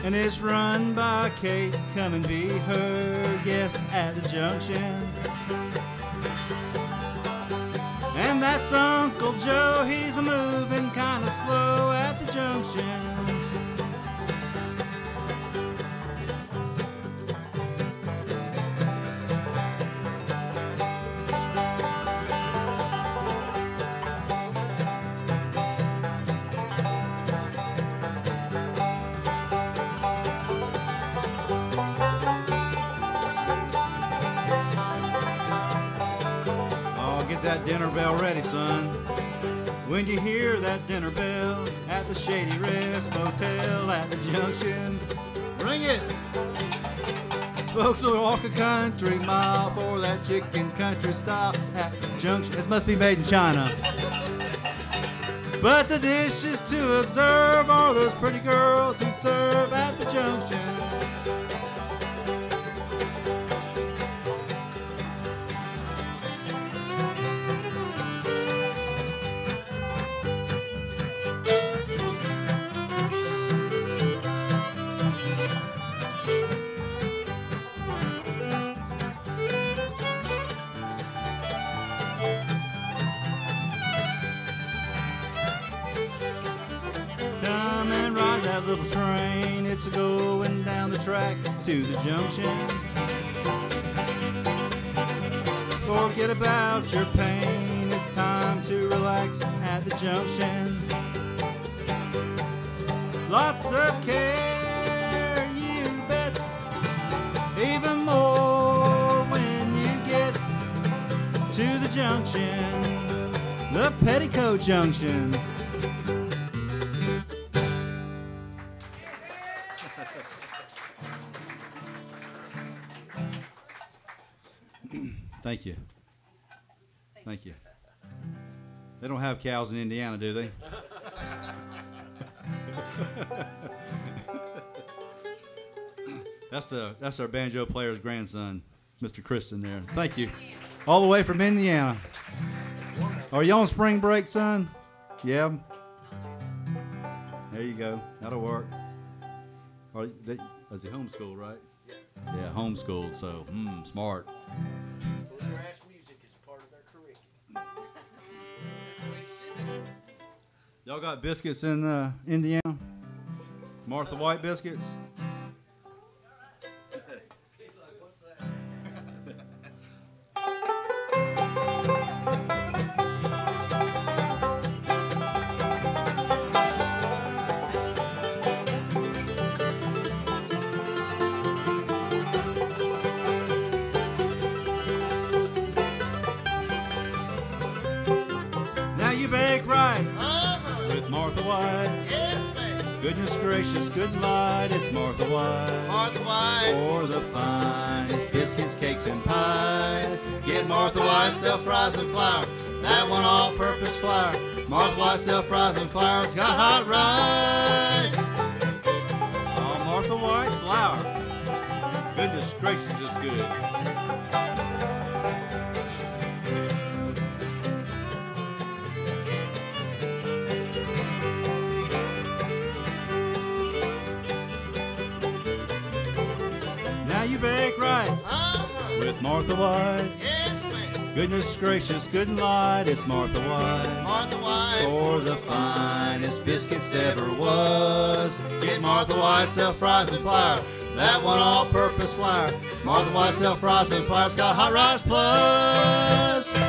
And it's run by Kate. Come and be her guest at the junction. And that's Uncle Joe. He's a moving kind of slow at the junction. Shady Rest Motel at the junction, ring it. Folks will walk a country mile for that chicken country style at the junction. This must be made in China. But the dishes to observe are those pretty girls who serve at the junction. Train. It's going down the track to the junction. Forget about your pain. It's time to relax at the junction. Lots of care, you bet. Even more when you get to the junction. The Petticoat Junction. Don't have cows in Indiana, do they? that's the that's our banjo player's grandson, Mr. Kristen there. Thank you. All the way from Indiana. Are you on spring break, son? Yeah. There you go. That'll work. Are they, is he homeschooled, right? Yeah. Yeah, homeschooled. So, hmm, smart. Y'all got biscuits in uh, Indiana? Martha White biscuits? Goodness gracious, good light, it's Martha White. Martha White. For the finest biscuits, cakes, and pies. Get Martha White self rising flour. That one all purpose flour. Martha White self rising flour. It's got Hot Rize. Oh, Martha White flour. Goodness gracious, it's good. Martha White. Yes, ma'am. Goodness gracious, good and light, it's Martha White. Martha White. For the finest biscuits ever was. Get Martha White self rising flour. That one all purpose flour. Martha White self rising flour's got Hot Rize plus.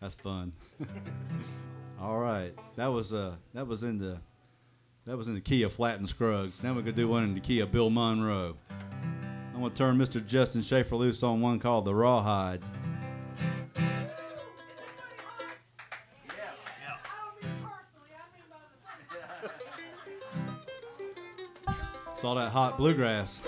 That's fun. All right, that was uh that was in the that was in the key of Flatt and Scruggs. Now we're gonna do one in the key of Bill Monroe. I'm gonna turn Mr. Justin Schaefer loose on one called the Rawhide. It's all that hot bluegrass.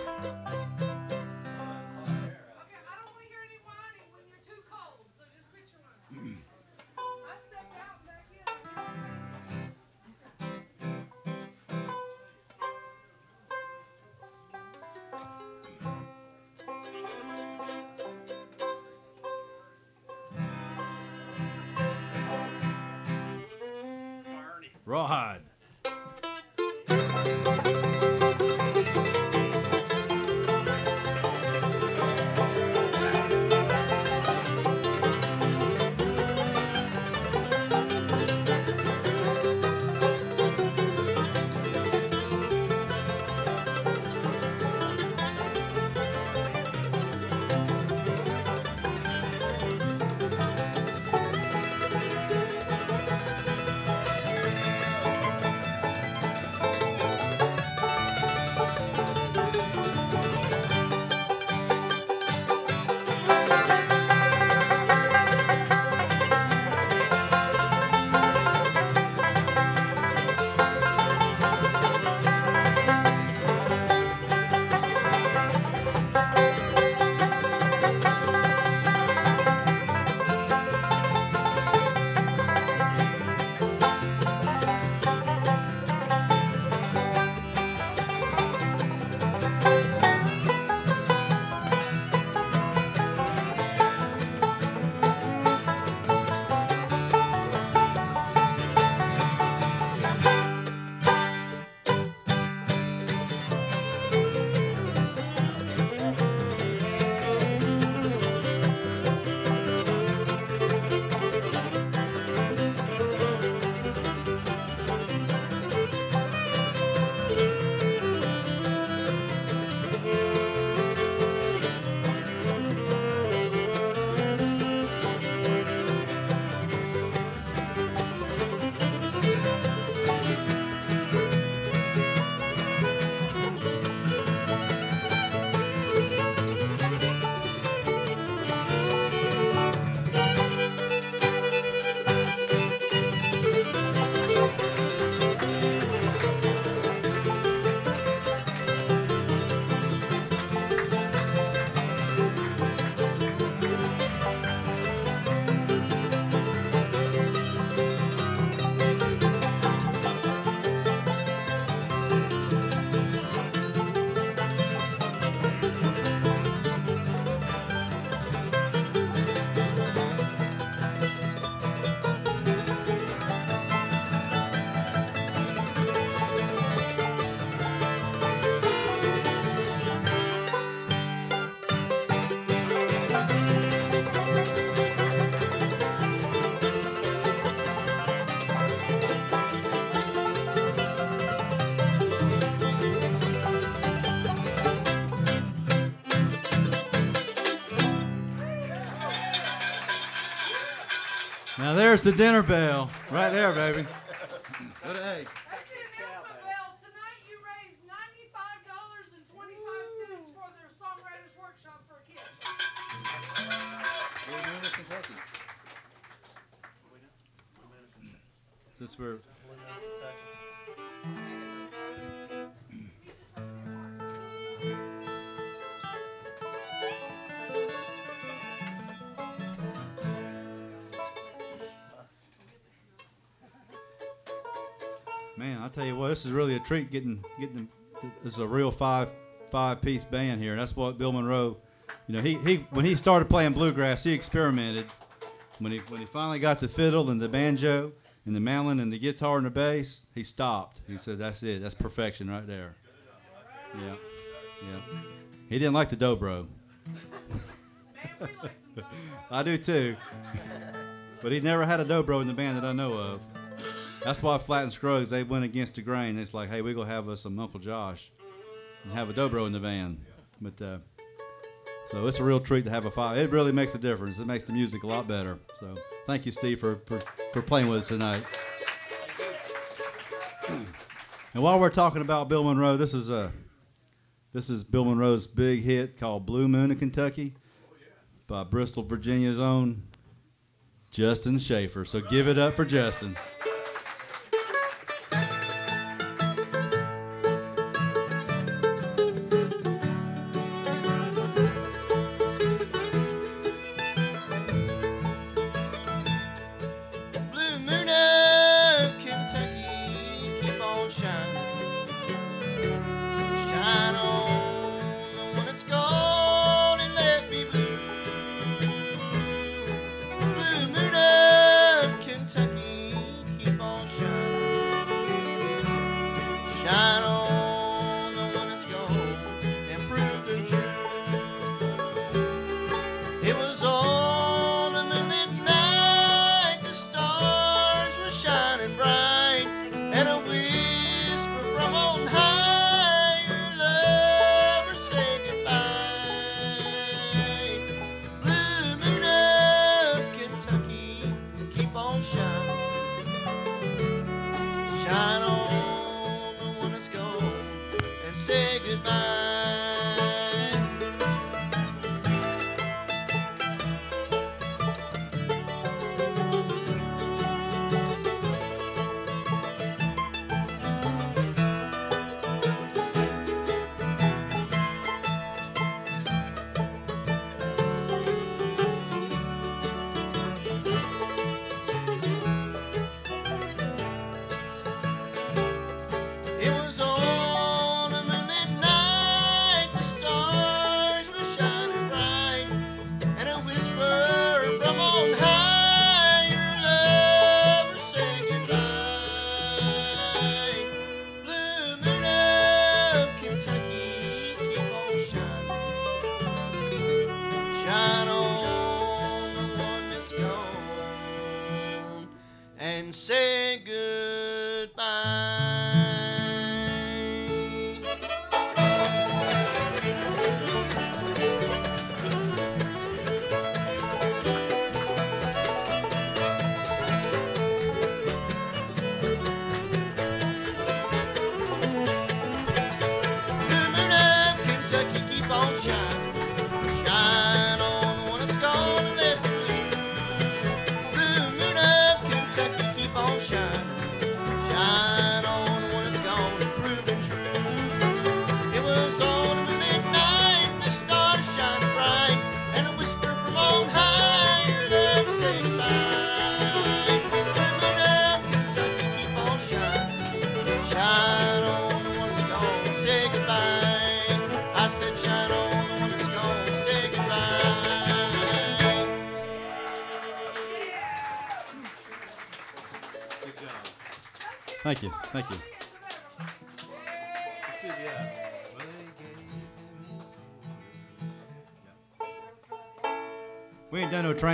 Rawhide. The dinner bell. Right there, baby. But hey, That's the tell you what, this is really a treat getting getting this is a real five five piece band here. That's what Bill Monroe, you know, he, he when he started playing bluegrass, he experimented. When he when he finally got the fiddle and the banjo and the mandolin and the guitar and the bass, he stopped. He said, "That's it. That's perfection right there." Yeah, yeah. He didn't like the dobro. Man, we like some dobro. I do too. but he never had a dobro in the band that I know of. That's why Flatt and Scruggs they went against the grain. It's like, hey, we're gonna have us some Uncle Josh and have a dobro in the band. But uh, so it's a real treat to have a five. It really makes a difference. It makes the music a lot better. So thank you, Steve, for for, for playing with us tonight. And while we're talking about Bill Monroe, this is a this is Bill Monroe's big hit called Blue Moon in Kentucky by Bristol, Virginia's own Justin Schaefer. So give it up for Justin.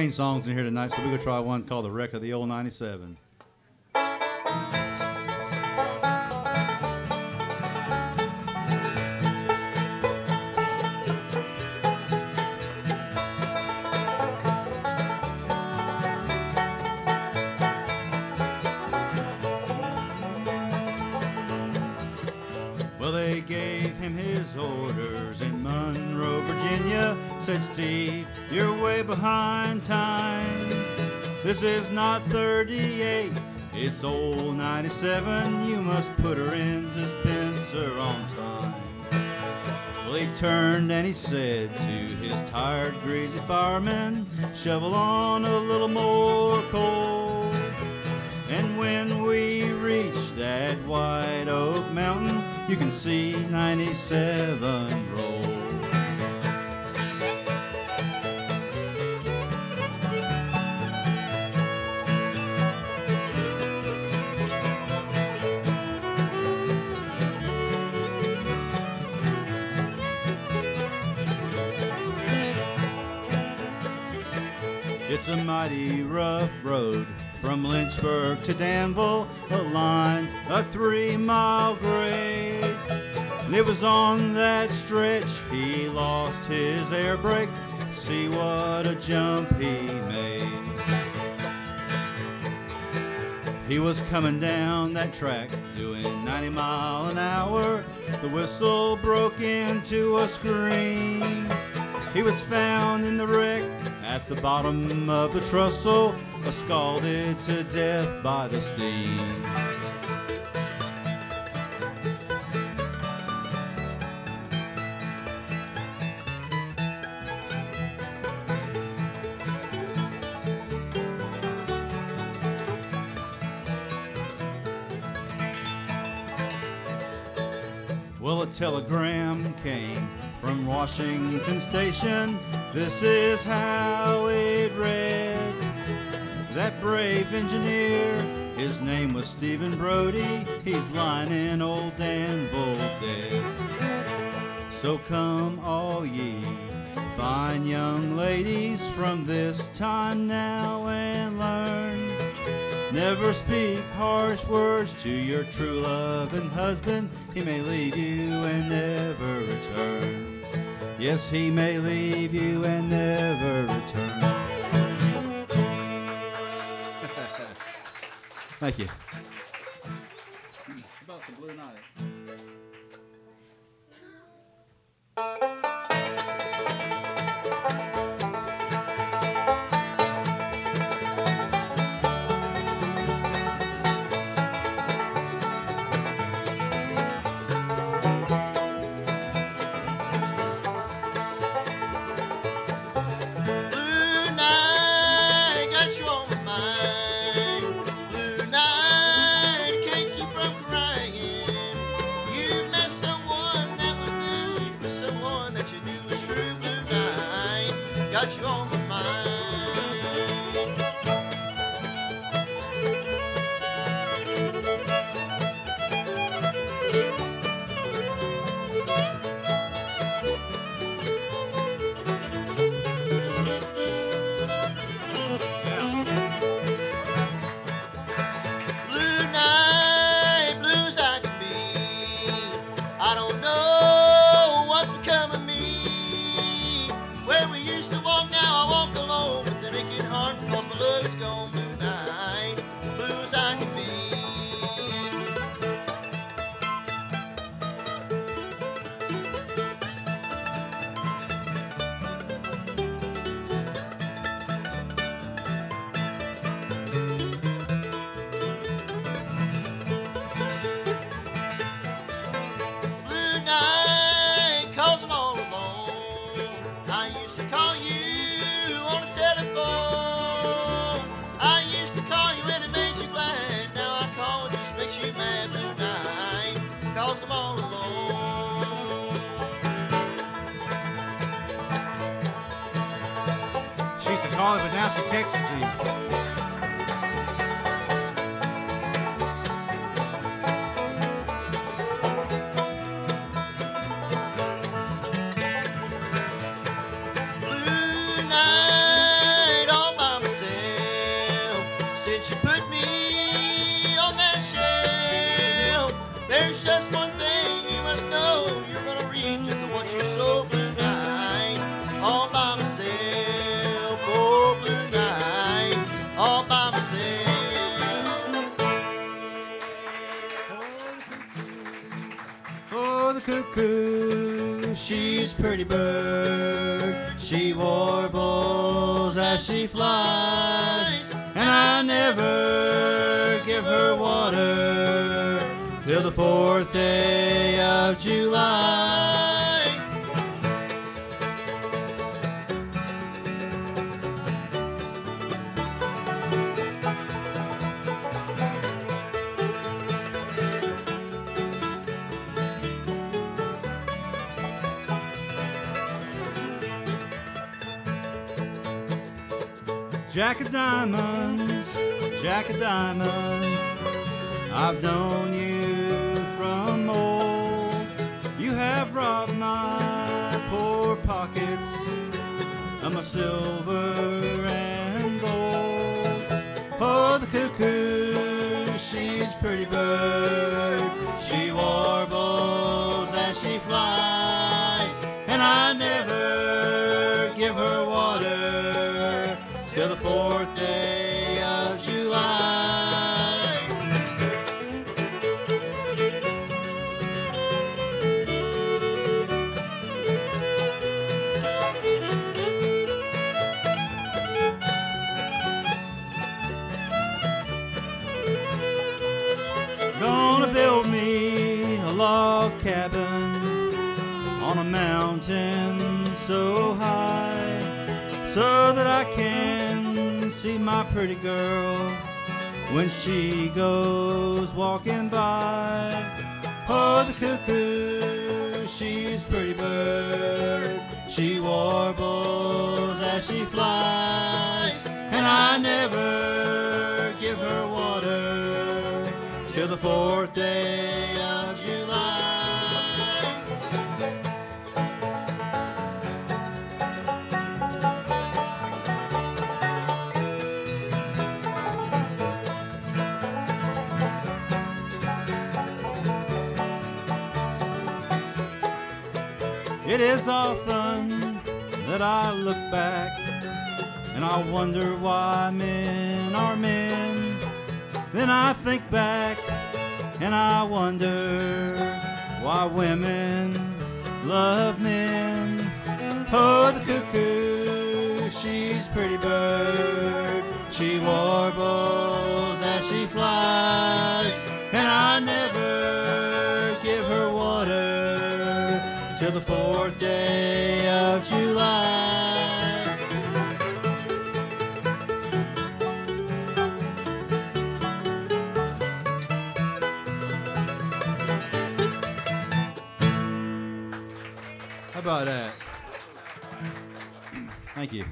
Songs in here tonight, so we're gonna try one called "The Wreck of the Old 97." 97. You must put her in Spencer on time. Well, he turned and he said to his tired, greasy fireman, Shovel on a little more coal. And when we reach that white oak mountain, you can see 97 roll. It's a mighty rough road from Lynchburg to Danville, a line a three mile grade. And it was on that stretch he lost his air brake. See what a jump he made. He was coming down that track doing 90 mile an hour. The whistle broke into a scream. He was found in the wreck at the bottom of the trestle, scalded to death by the steam. Well, a telegram came from Washington Station. This is how it read. That brave engineer, his name was Stephen Brody. He's lying in old Danville dead. So come, all ye fine young ladies, from this time now and learn. Never speak harsh words to your true love and husband. He may leave you and never return. Yes, he may leave you and never return. Thank you. About the Blue Night. But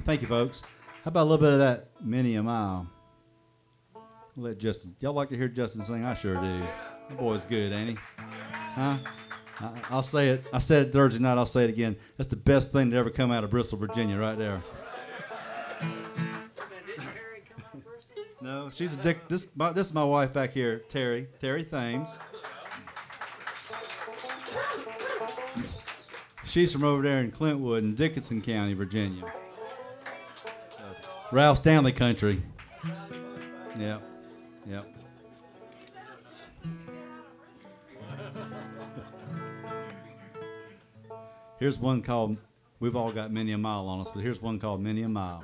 Thank you. Folks. How about a little bit of that many a mile? Let Justin. Y'all like to hear Justin sing? I sure do. The boy's good, ain't he? Huh? I, I'll say it. I said it Thursday night. I'll say it again. That's the best thing to ever come out of Bristol, Virginia, right there. No, she's a dick. This, my, this is my wife back here, Terry. Terry Thames. She's from over there in Clintwood in Dickenson County, Virginia. Ralph Stanley country. Yep. Yep. Here's one called, we've all got many a mile on us, but here's one called Many a Mile.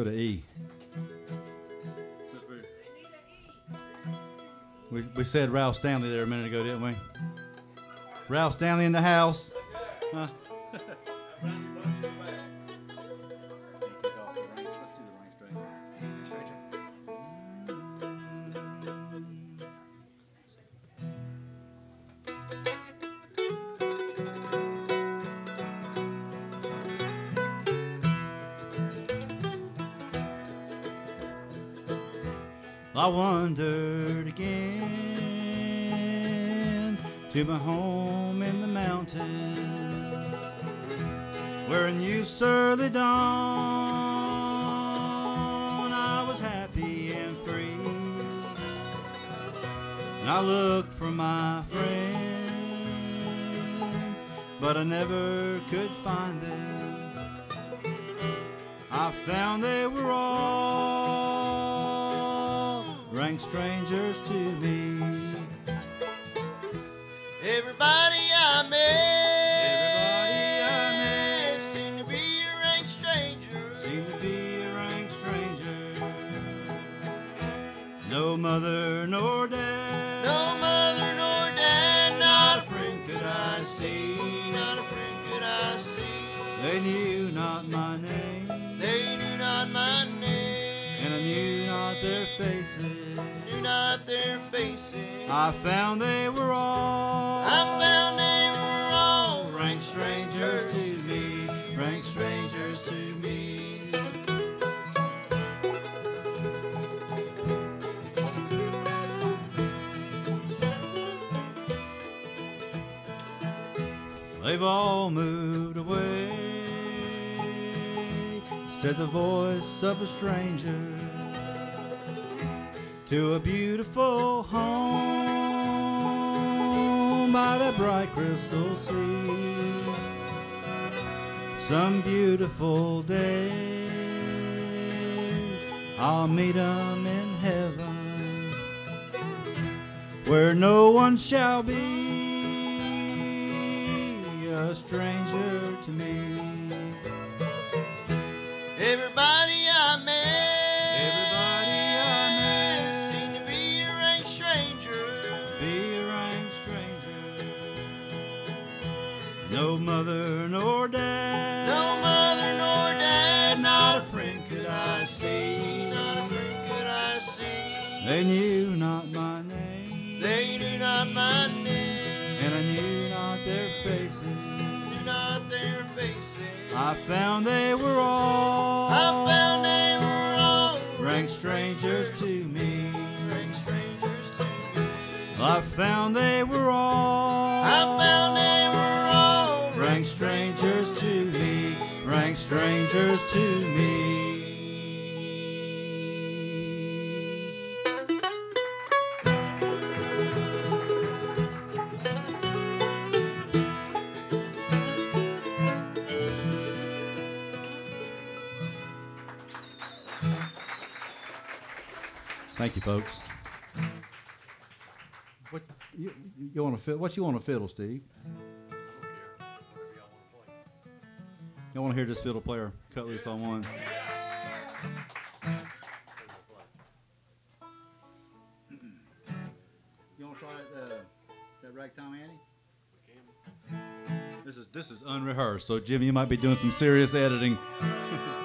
Go to, let's go to E. We, we said Ralph Stanley there a minute ago, didn't we? Ralph Stanley in the house. Huh? To my home in the mountains, where a new surly dawn I was happy and free. And I looked for my friends, but I never could find them. I found they were all rank strangers to me. Everybody I met, Everybody I met seemed to be a rank stranger. seemed to be a rank stranger. No mother nor dad. Not their faces. knew not their faces. I found they were all. I found they were all rank strangers strangers. to me, rank strangers to me. They've all moved away, said the voice of a stranger, to a beautiful home by the bright crystal sea. Some beautiful day, I'll meet meet 'em in heaven, where no one shall be a stranger to me. Everybody mother nor dad. No mother nor dad, not a friend could I see, not a friend could I see. They knew not my name, They knew not my name, and I knew not their faces. knew not their faces. I found they were all. I found they were all rank strangers to me. rank strangers to me. I found they were all. I found strangers to me. Thank you, folks. What you, you want to fiddle? What you want to fiddle, Steve? I want to hear this fiddle player cut loose on one. You want to try that, uh, that ragtime Annie? This is this is unrehearsed, so Jimmy, you might be doing some serious editing.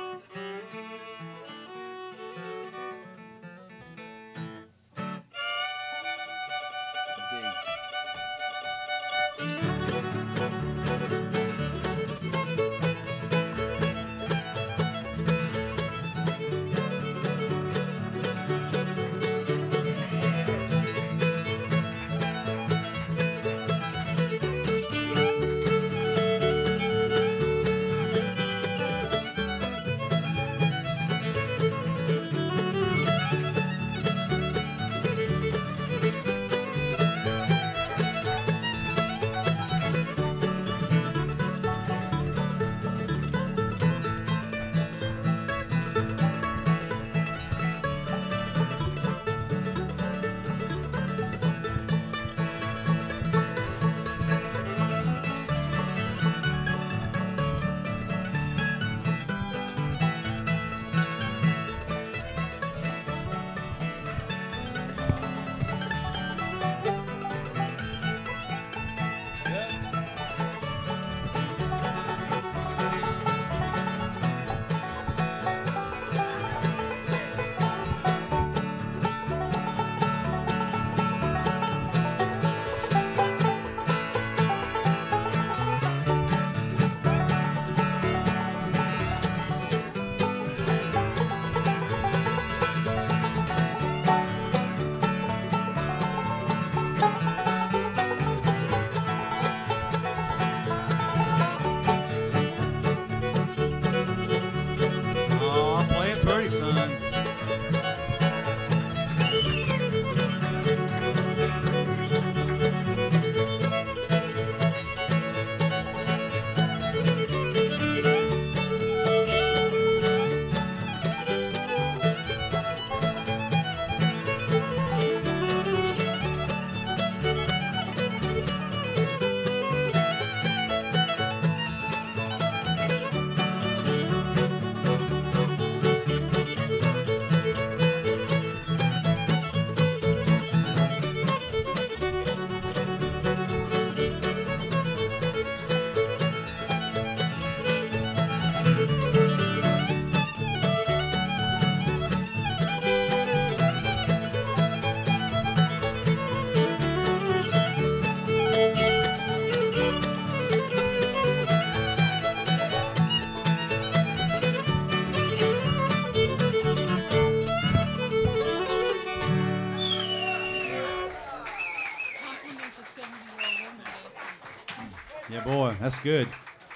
that's good.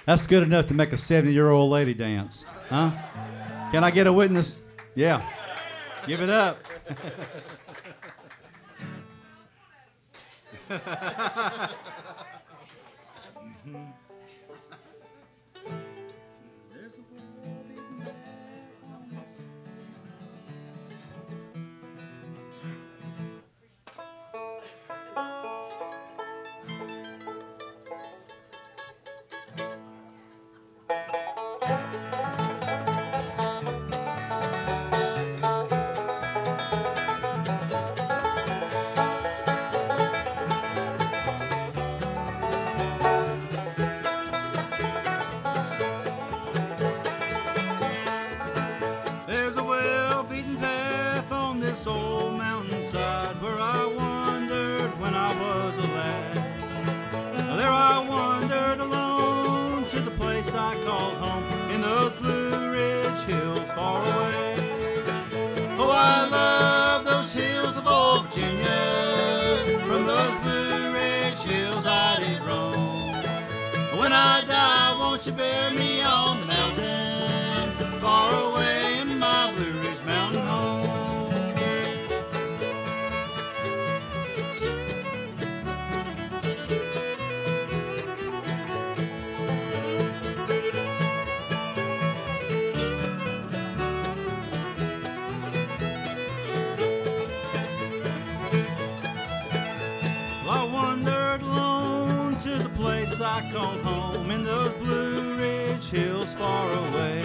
That's good enough to make a 70 year old lady dance. Huh? Can I get a witness? Yeah. Give it up. I called home in those Blue Ridge hills far away.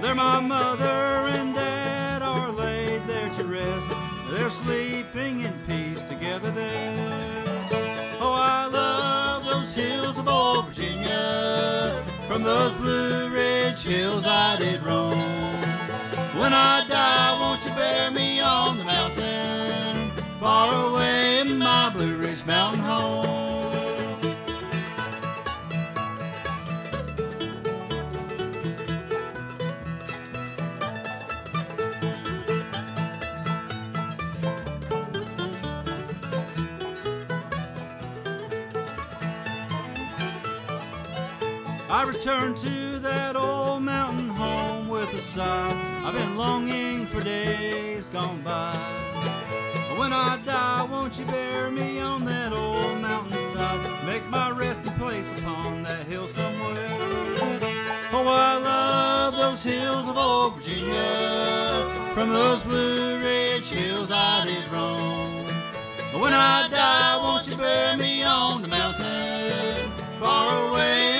There my mother and dad are laid there to rest. They're sleeping in peace together there. Oh, I love those hills of old Virginia. From those Blue Ridge hills I did roam. When I die, won't you bury me on the mountain? Far away return to that old mountain home with a sigh. I've been longing for days gone by. When I die, won't you bury me on that old mountainside? Make my resting place upon that hill somewhere. Oh, I love those hills of old Virginia. From those Blue Ridge hills I did roam. When I die, won't you bury me on the mountain? Far away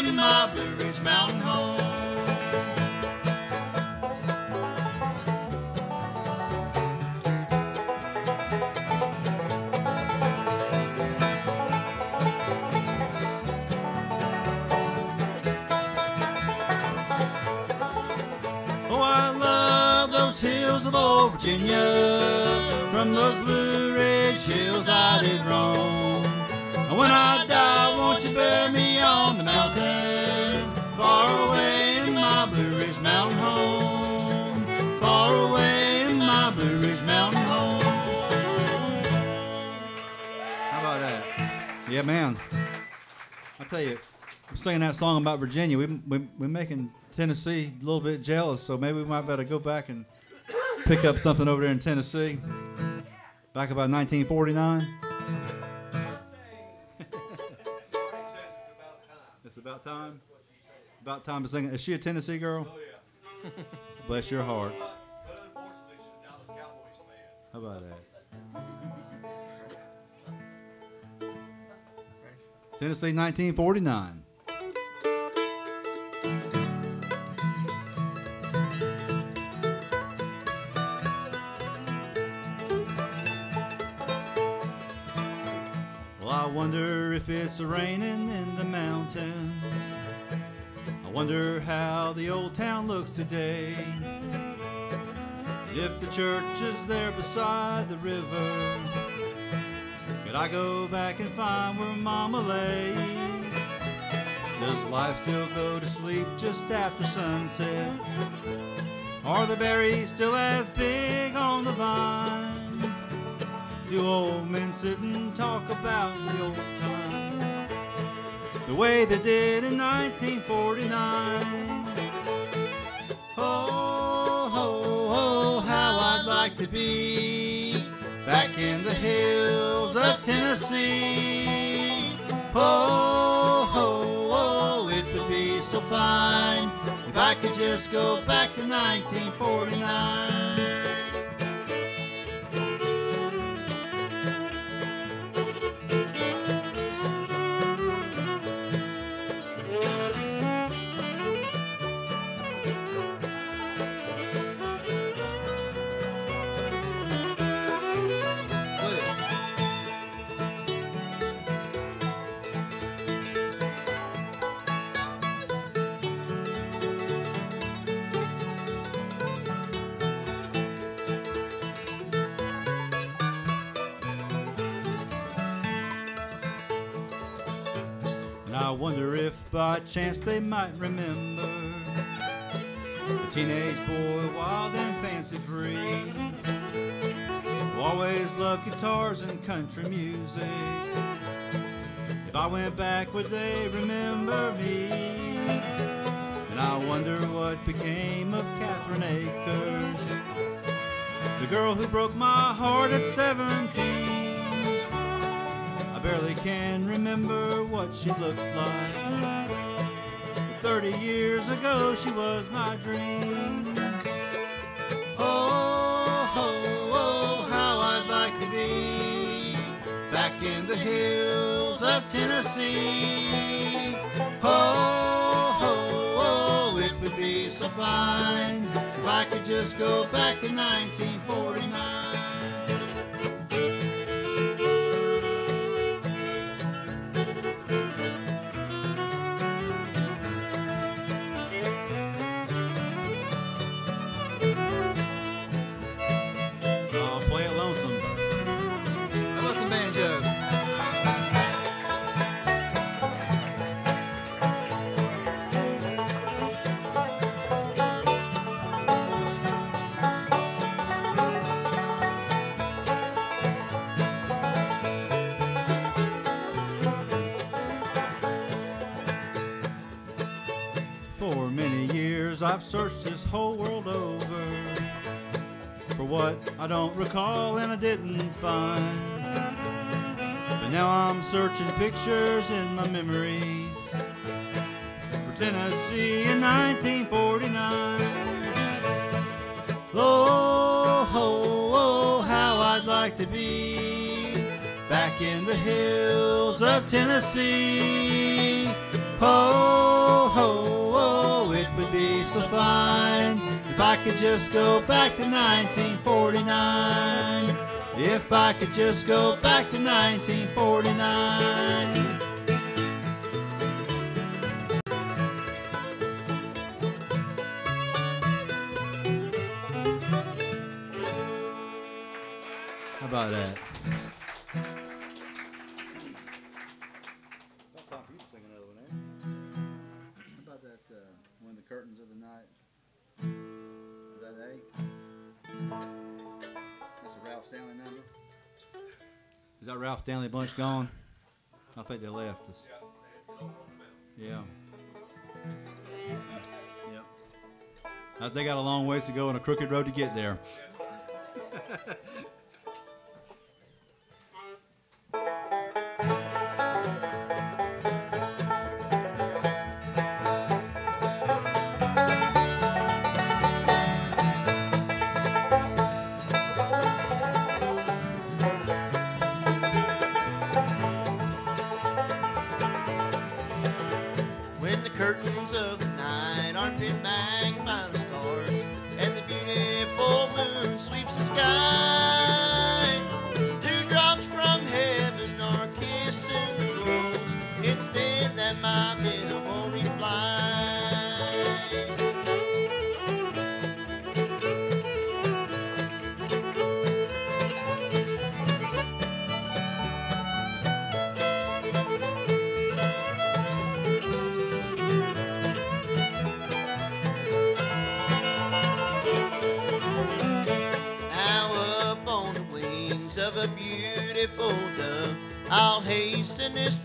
Virginia. From those Blue Ridge hills I did roam. And when I die, won't you bury me on the mountain? Far away in my Blue Ridge mountain home. Far away in my Blue Ridge mountain home. How about that? Yeah, man. I tell you, we're singing that song about Virginia. We, we, we're making Tennessee a little bit jealous, so maybe we might better go back and pick up something over there in Tennessee. Back about 1949. it's about time. About time to sing. Is she a Tennessee girl? Oh, yeah. Bless your heart. How about that? Tennessee 1949. Wonder if it's raining in the mountains. I wonder how the old town looks today. If the church is there beside the river, could I go back and find where Mama lays? Does life still go to sleep just after sunset? Are the berries still as big on the vine? Do old men sit and talk about the old times? The way they did in 1949? Oh, oh, oh, how I'd like to be back in the hills of Tennessee. Oh, oh, oh, it would be so fine if I could just go back to 1949. Wonder if by chance they might remember a teenage boy, wild and fancy free, who always loved guitars and country music. If I went back, would they remember me? And I wonder what became of Catherine Akers, the girl who broke my heart at 17. Barely can remember what she looked like. But 30 years ago, she was my dream. Oh, oh, oh, how I'd like to be back in the hills of Tennessee. Oh, oh, oh, it would be so fine if I could just go back to 1949. I've searched this whole world over for what I don't recall and I didn't find. But now I'm searching pictures in my memories for Tennessee in 1949. Oh, oh, oh, how I'd like to be back in the hills of Tennessee. Oh, so fine if I could just go back to 1949. If I could just go back to 1949. How about that? Is that A? That's a Ralph Stanley number? Is that Ralph Stanley bunch gone? I think they left us. Yeah. Yep. Uh, They got a long ways to go and a crooked road to get there. this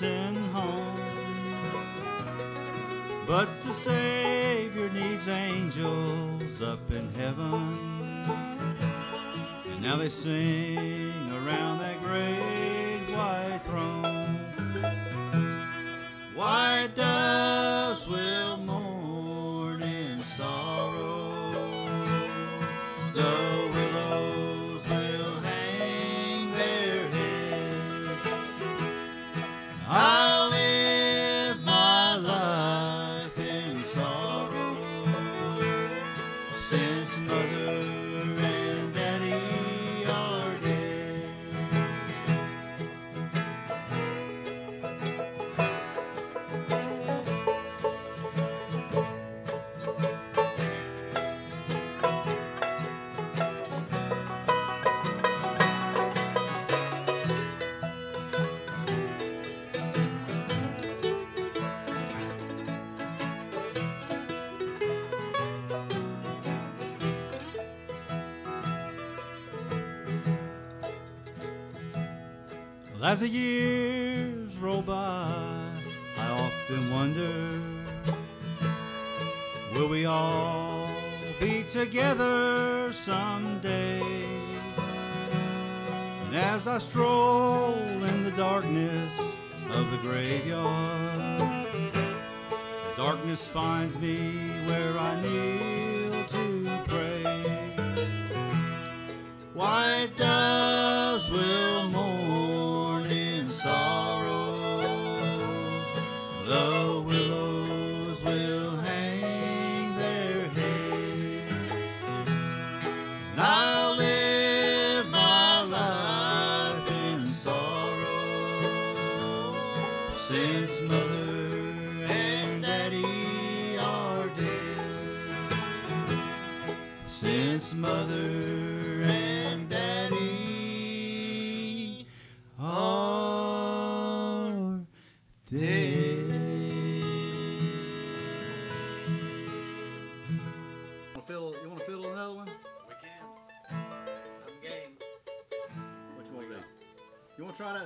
mountain home. But the Savior needs angels up in heaven, and now they sing around that great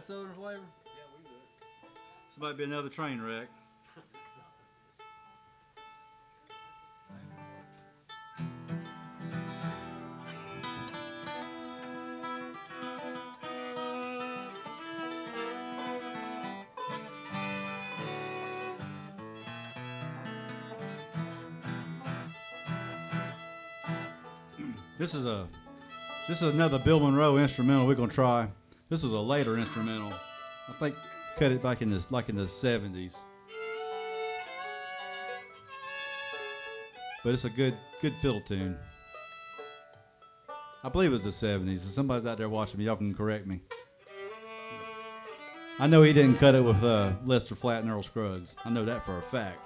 You want to try that Southern flavor? Yeah, we do. This might be another train wreck. This is a this is another Bill Monroe instrumental we're gonna try. This was a later instrumental. I think cut it back in this like in the seventies. But it's a good good fiddle tune. I believe it was the seventies. If somebody's out there watching me, y'all can correct me. I know he didn't cut it with uh, Lester Flatt and Earl Scruggs. I know that for a fact.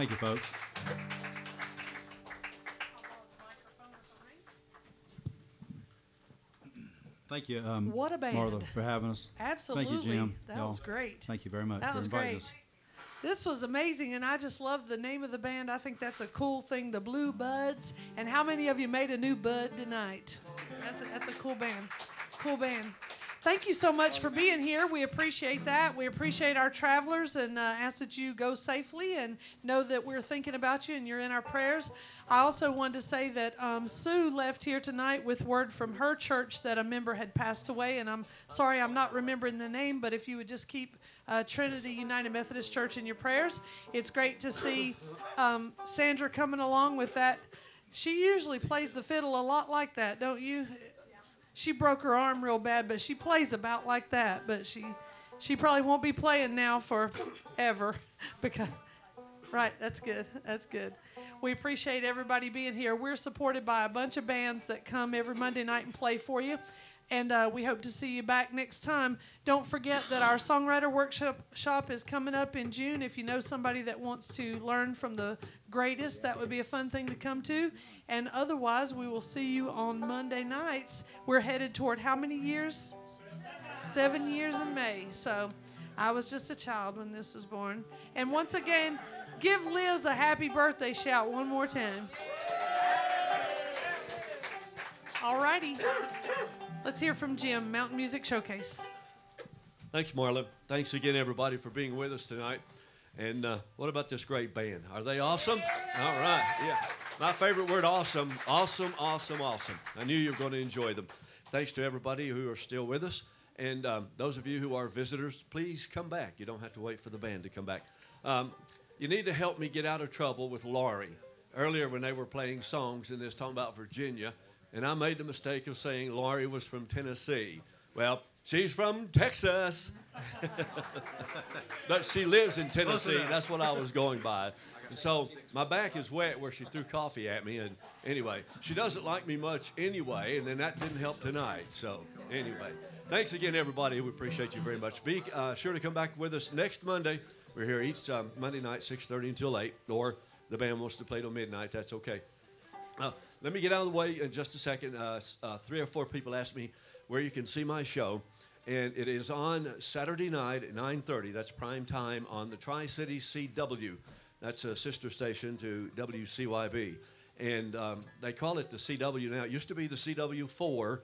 Thank you. Folks. Thank you, um, What a band. Marla, for having us. Absolutely. Thank you, Jim. That Y'all, was great. Thank you very much That for was inviting great. us. This was amazing, and I just love the name of the band. I think that's a cool thing, the Blue Buds. And how many of you made a new bud tonight? That's a, that's a cool band. Cool band. Thank you so much for being here. We appreciate that. We appreciate our travelers and uh, ask that you go safely and know that we're thinking about you and you're in our prayers. I also wanted to say that um, Sue left here tonight with word from her church that a member had passed away, and I'm sorry I'm not remembering the name, but if you would just keep uh, Trinity United Methodist Church in your prayers. It's great to see um, Sandra coming along with that. She usually plays the fiddle a lot like that, don't you? She broke her arm real bad, but she plays about like that. But she, she probably won't be playing now forever, because. Right, that's good. That's good. We appreciate everybody being here. We're supported by a bunch of bands that come every Monday night and play for you. And uh, we hope to see you back next time. Don't forget that our songwriter workshop shop is coming up in June. If you know somebody that wants to learn from the greatest, that would be a fun thing to come to. And otherwise, we will see you on Monday nights. We're headed toward how many years? Seven years in May. So I was just a child when this was born. And once again, give Liz a happy birthday shout one more time. All righty. Let's hear from Jim, Mountain Music Showcase. Thanks, Marla. Thanks again, everybody, for being with us tonight. And uh, what about this great band? Are they awesome? All right. Yeah. My favorite word, awesome. Awesome, awesome, awesome. I knew you were going to enjoy them. Thanks to everybody who are still with us. And um, those of you who are visitors, please come back. You don't have to wait for the band to come back. Um, you need to help me get out of trouble with Laurie. Earlier, when they were playing songs and they was talking about Virginia, and I made the mistake of saying Laurie was from Tennessee. Well, she's from Texas. But she lives in Tennessee. That's what I was going by. And so my back is wet where she threw coffee at me. And anyway, she doesn't like me much anyway. And then that didn't help tonight. So anyway, thanks again, everybody. We appreciate you very much. Be uh, sure to come back with us next Monday. We're here each um, Monday night, 6:30 until 8. Or the band wants to play till midnight. That's okay. Uh, let me get out of the way in just a second. Uh, uh, three or four people asked me where you can see my show, and it is on Saturday night at 9:30. That's prime time on the Tri City CW. That's a sister station to WCYB, and um, they call it the CW now. It used to be the CW4,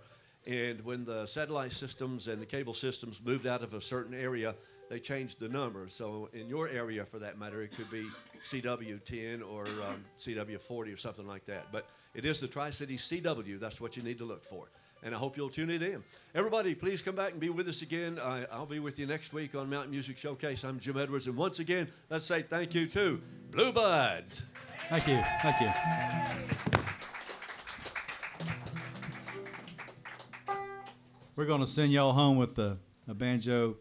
and when the satellite systems and the cable systems moved out of a certain area, they changed the number. So in your area, for that matter, it could be CW10 or um, CW40 or something like that. But it is the Tri City CW. That's what you need to look for. And I hope you'll tune it in. Everybody, please come back and be with us again. I, I'll be with you next week on Mountain Music Showcase. I'm Jim Edwards. And once again, let's say thank you to Bluebuds. Thank you. Thank you. We're going to send y'all home with the, a banjo,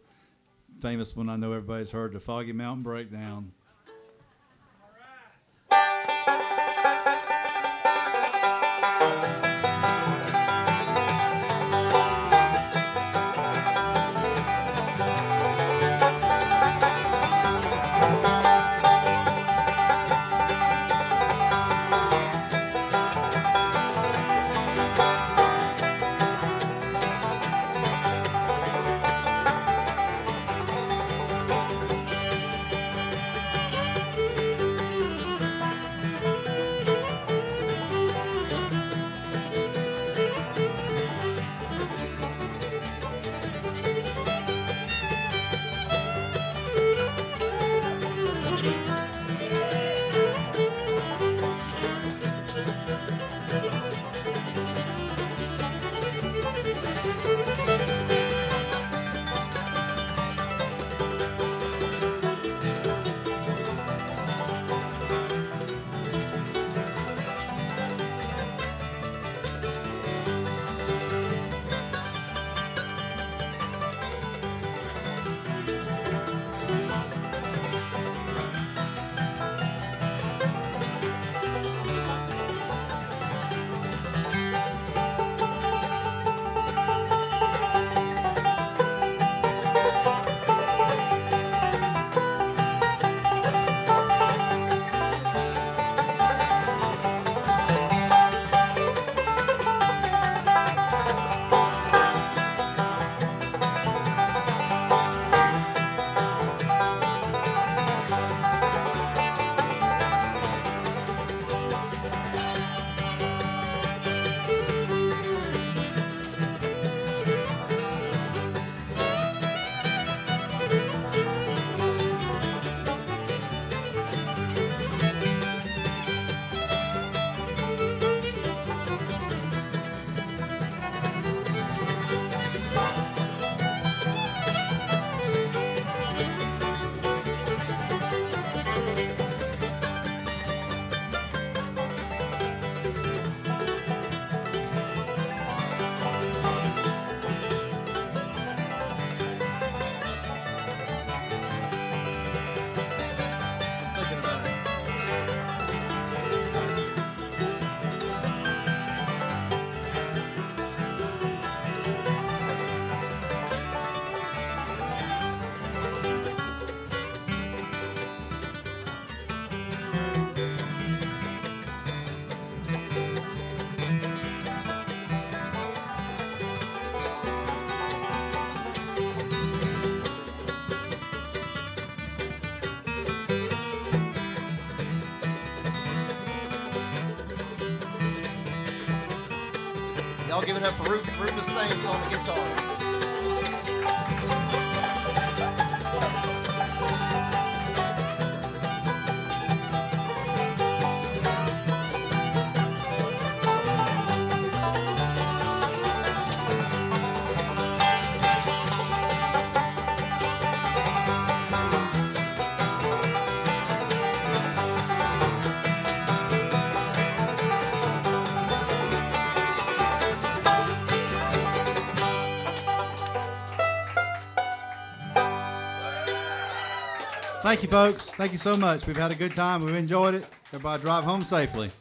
famous one I know everybody's heard, the Foggy Mountain Breakdown. Thank you, folks. Thank you so much. We've had a good time. We've enjoyed it. Everybody drive home safely.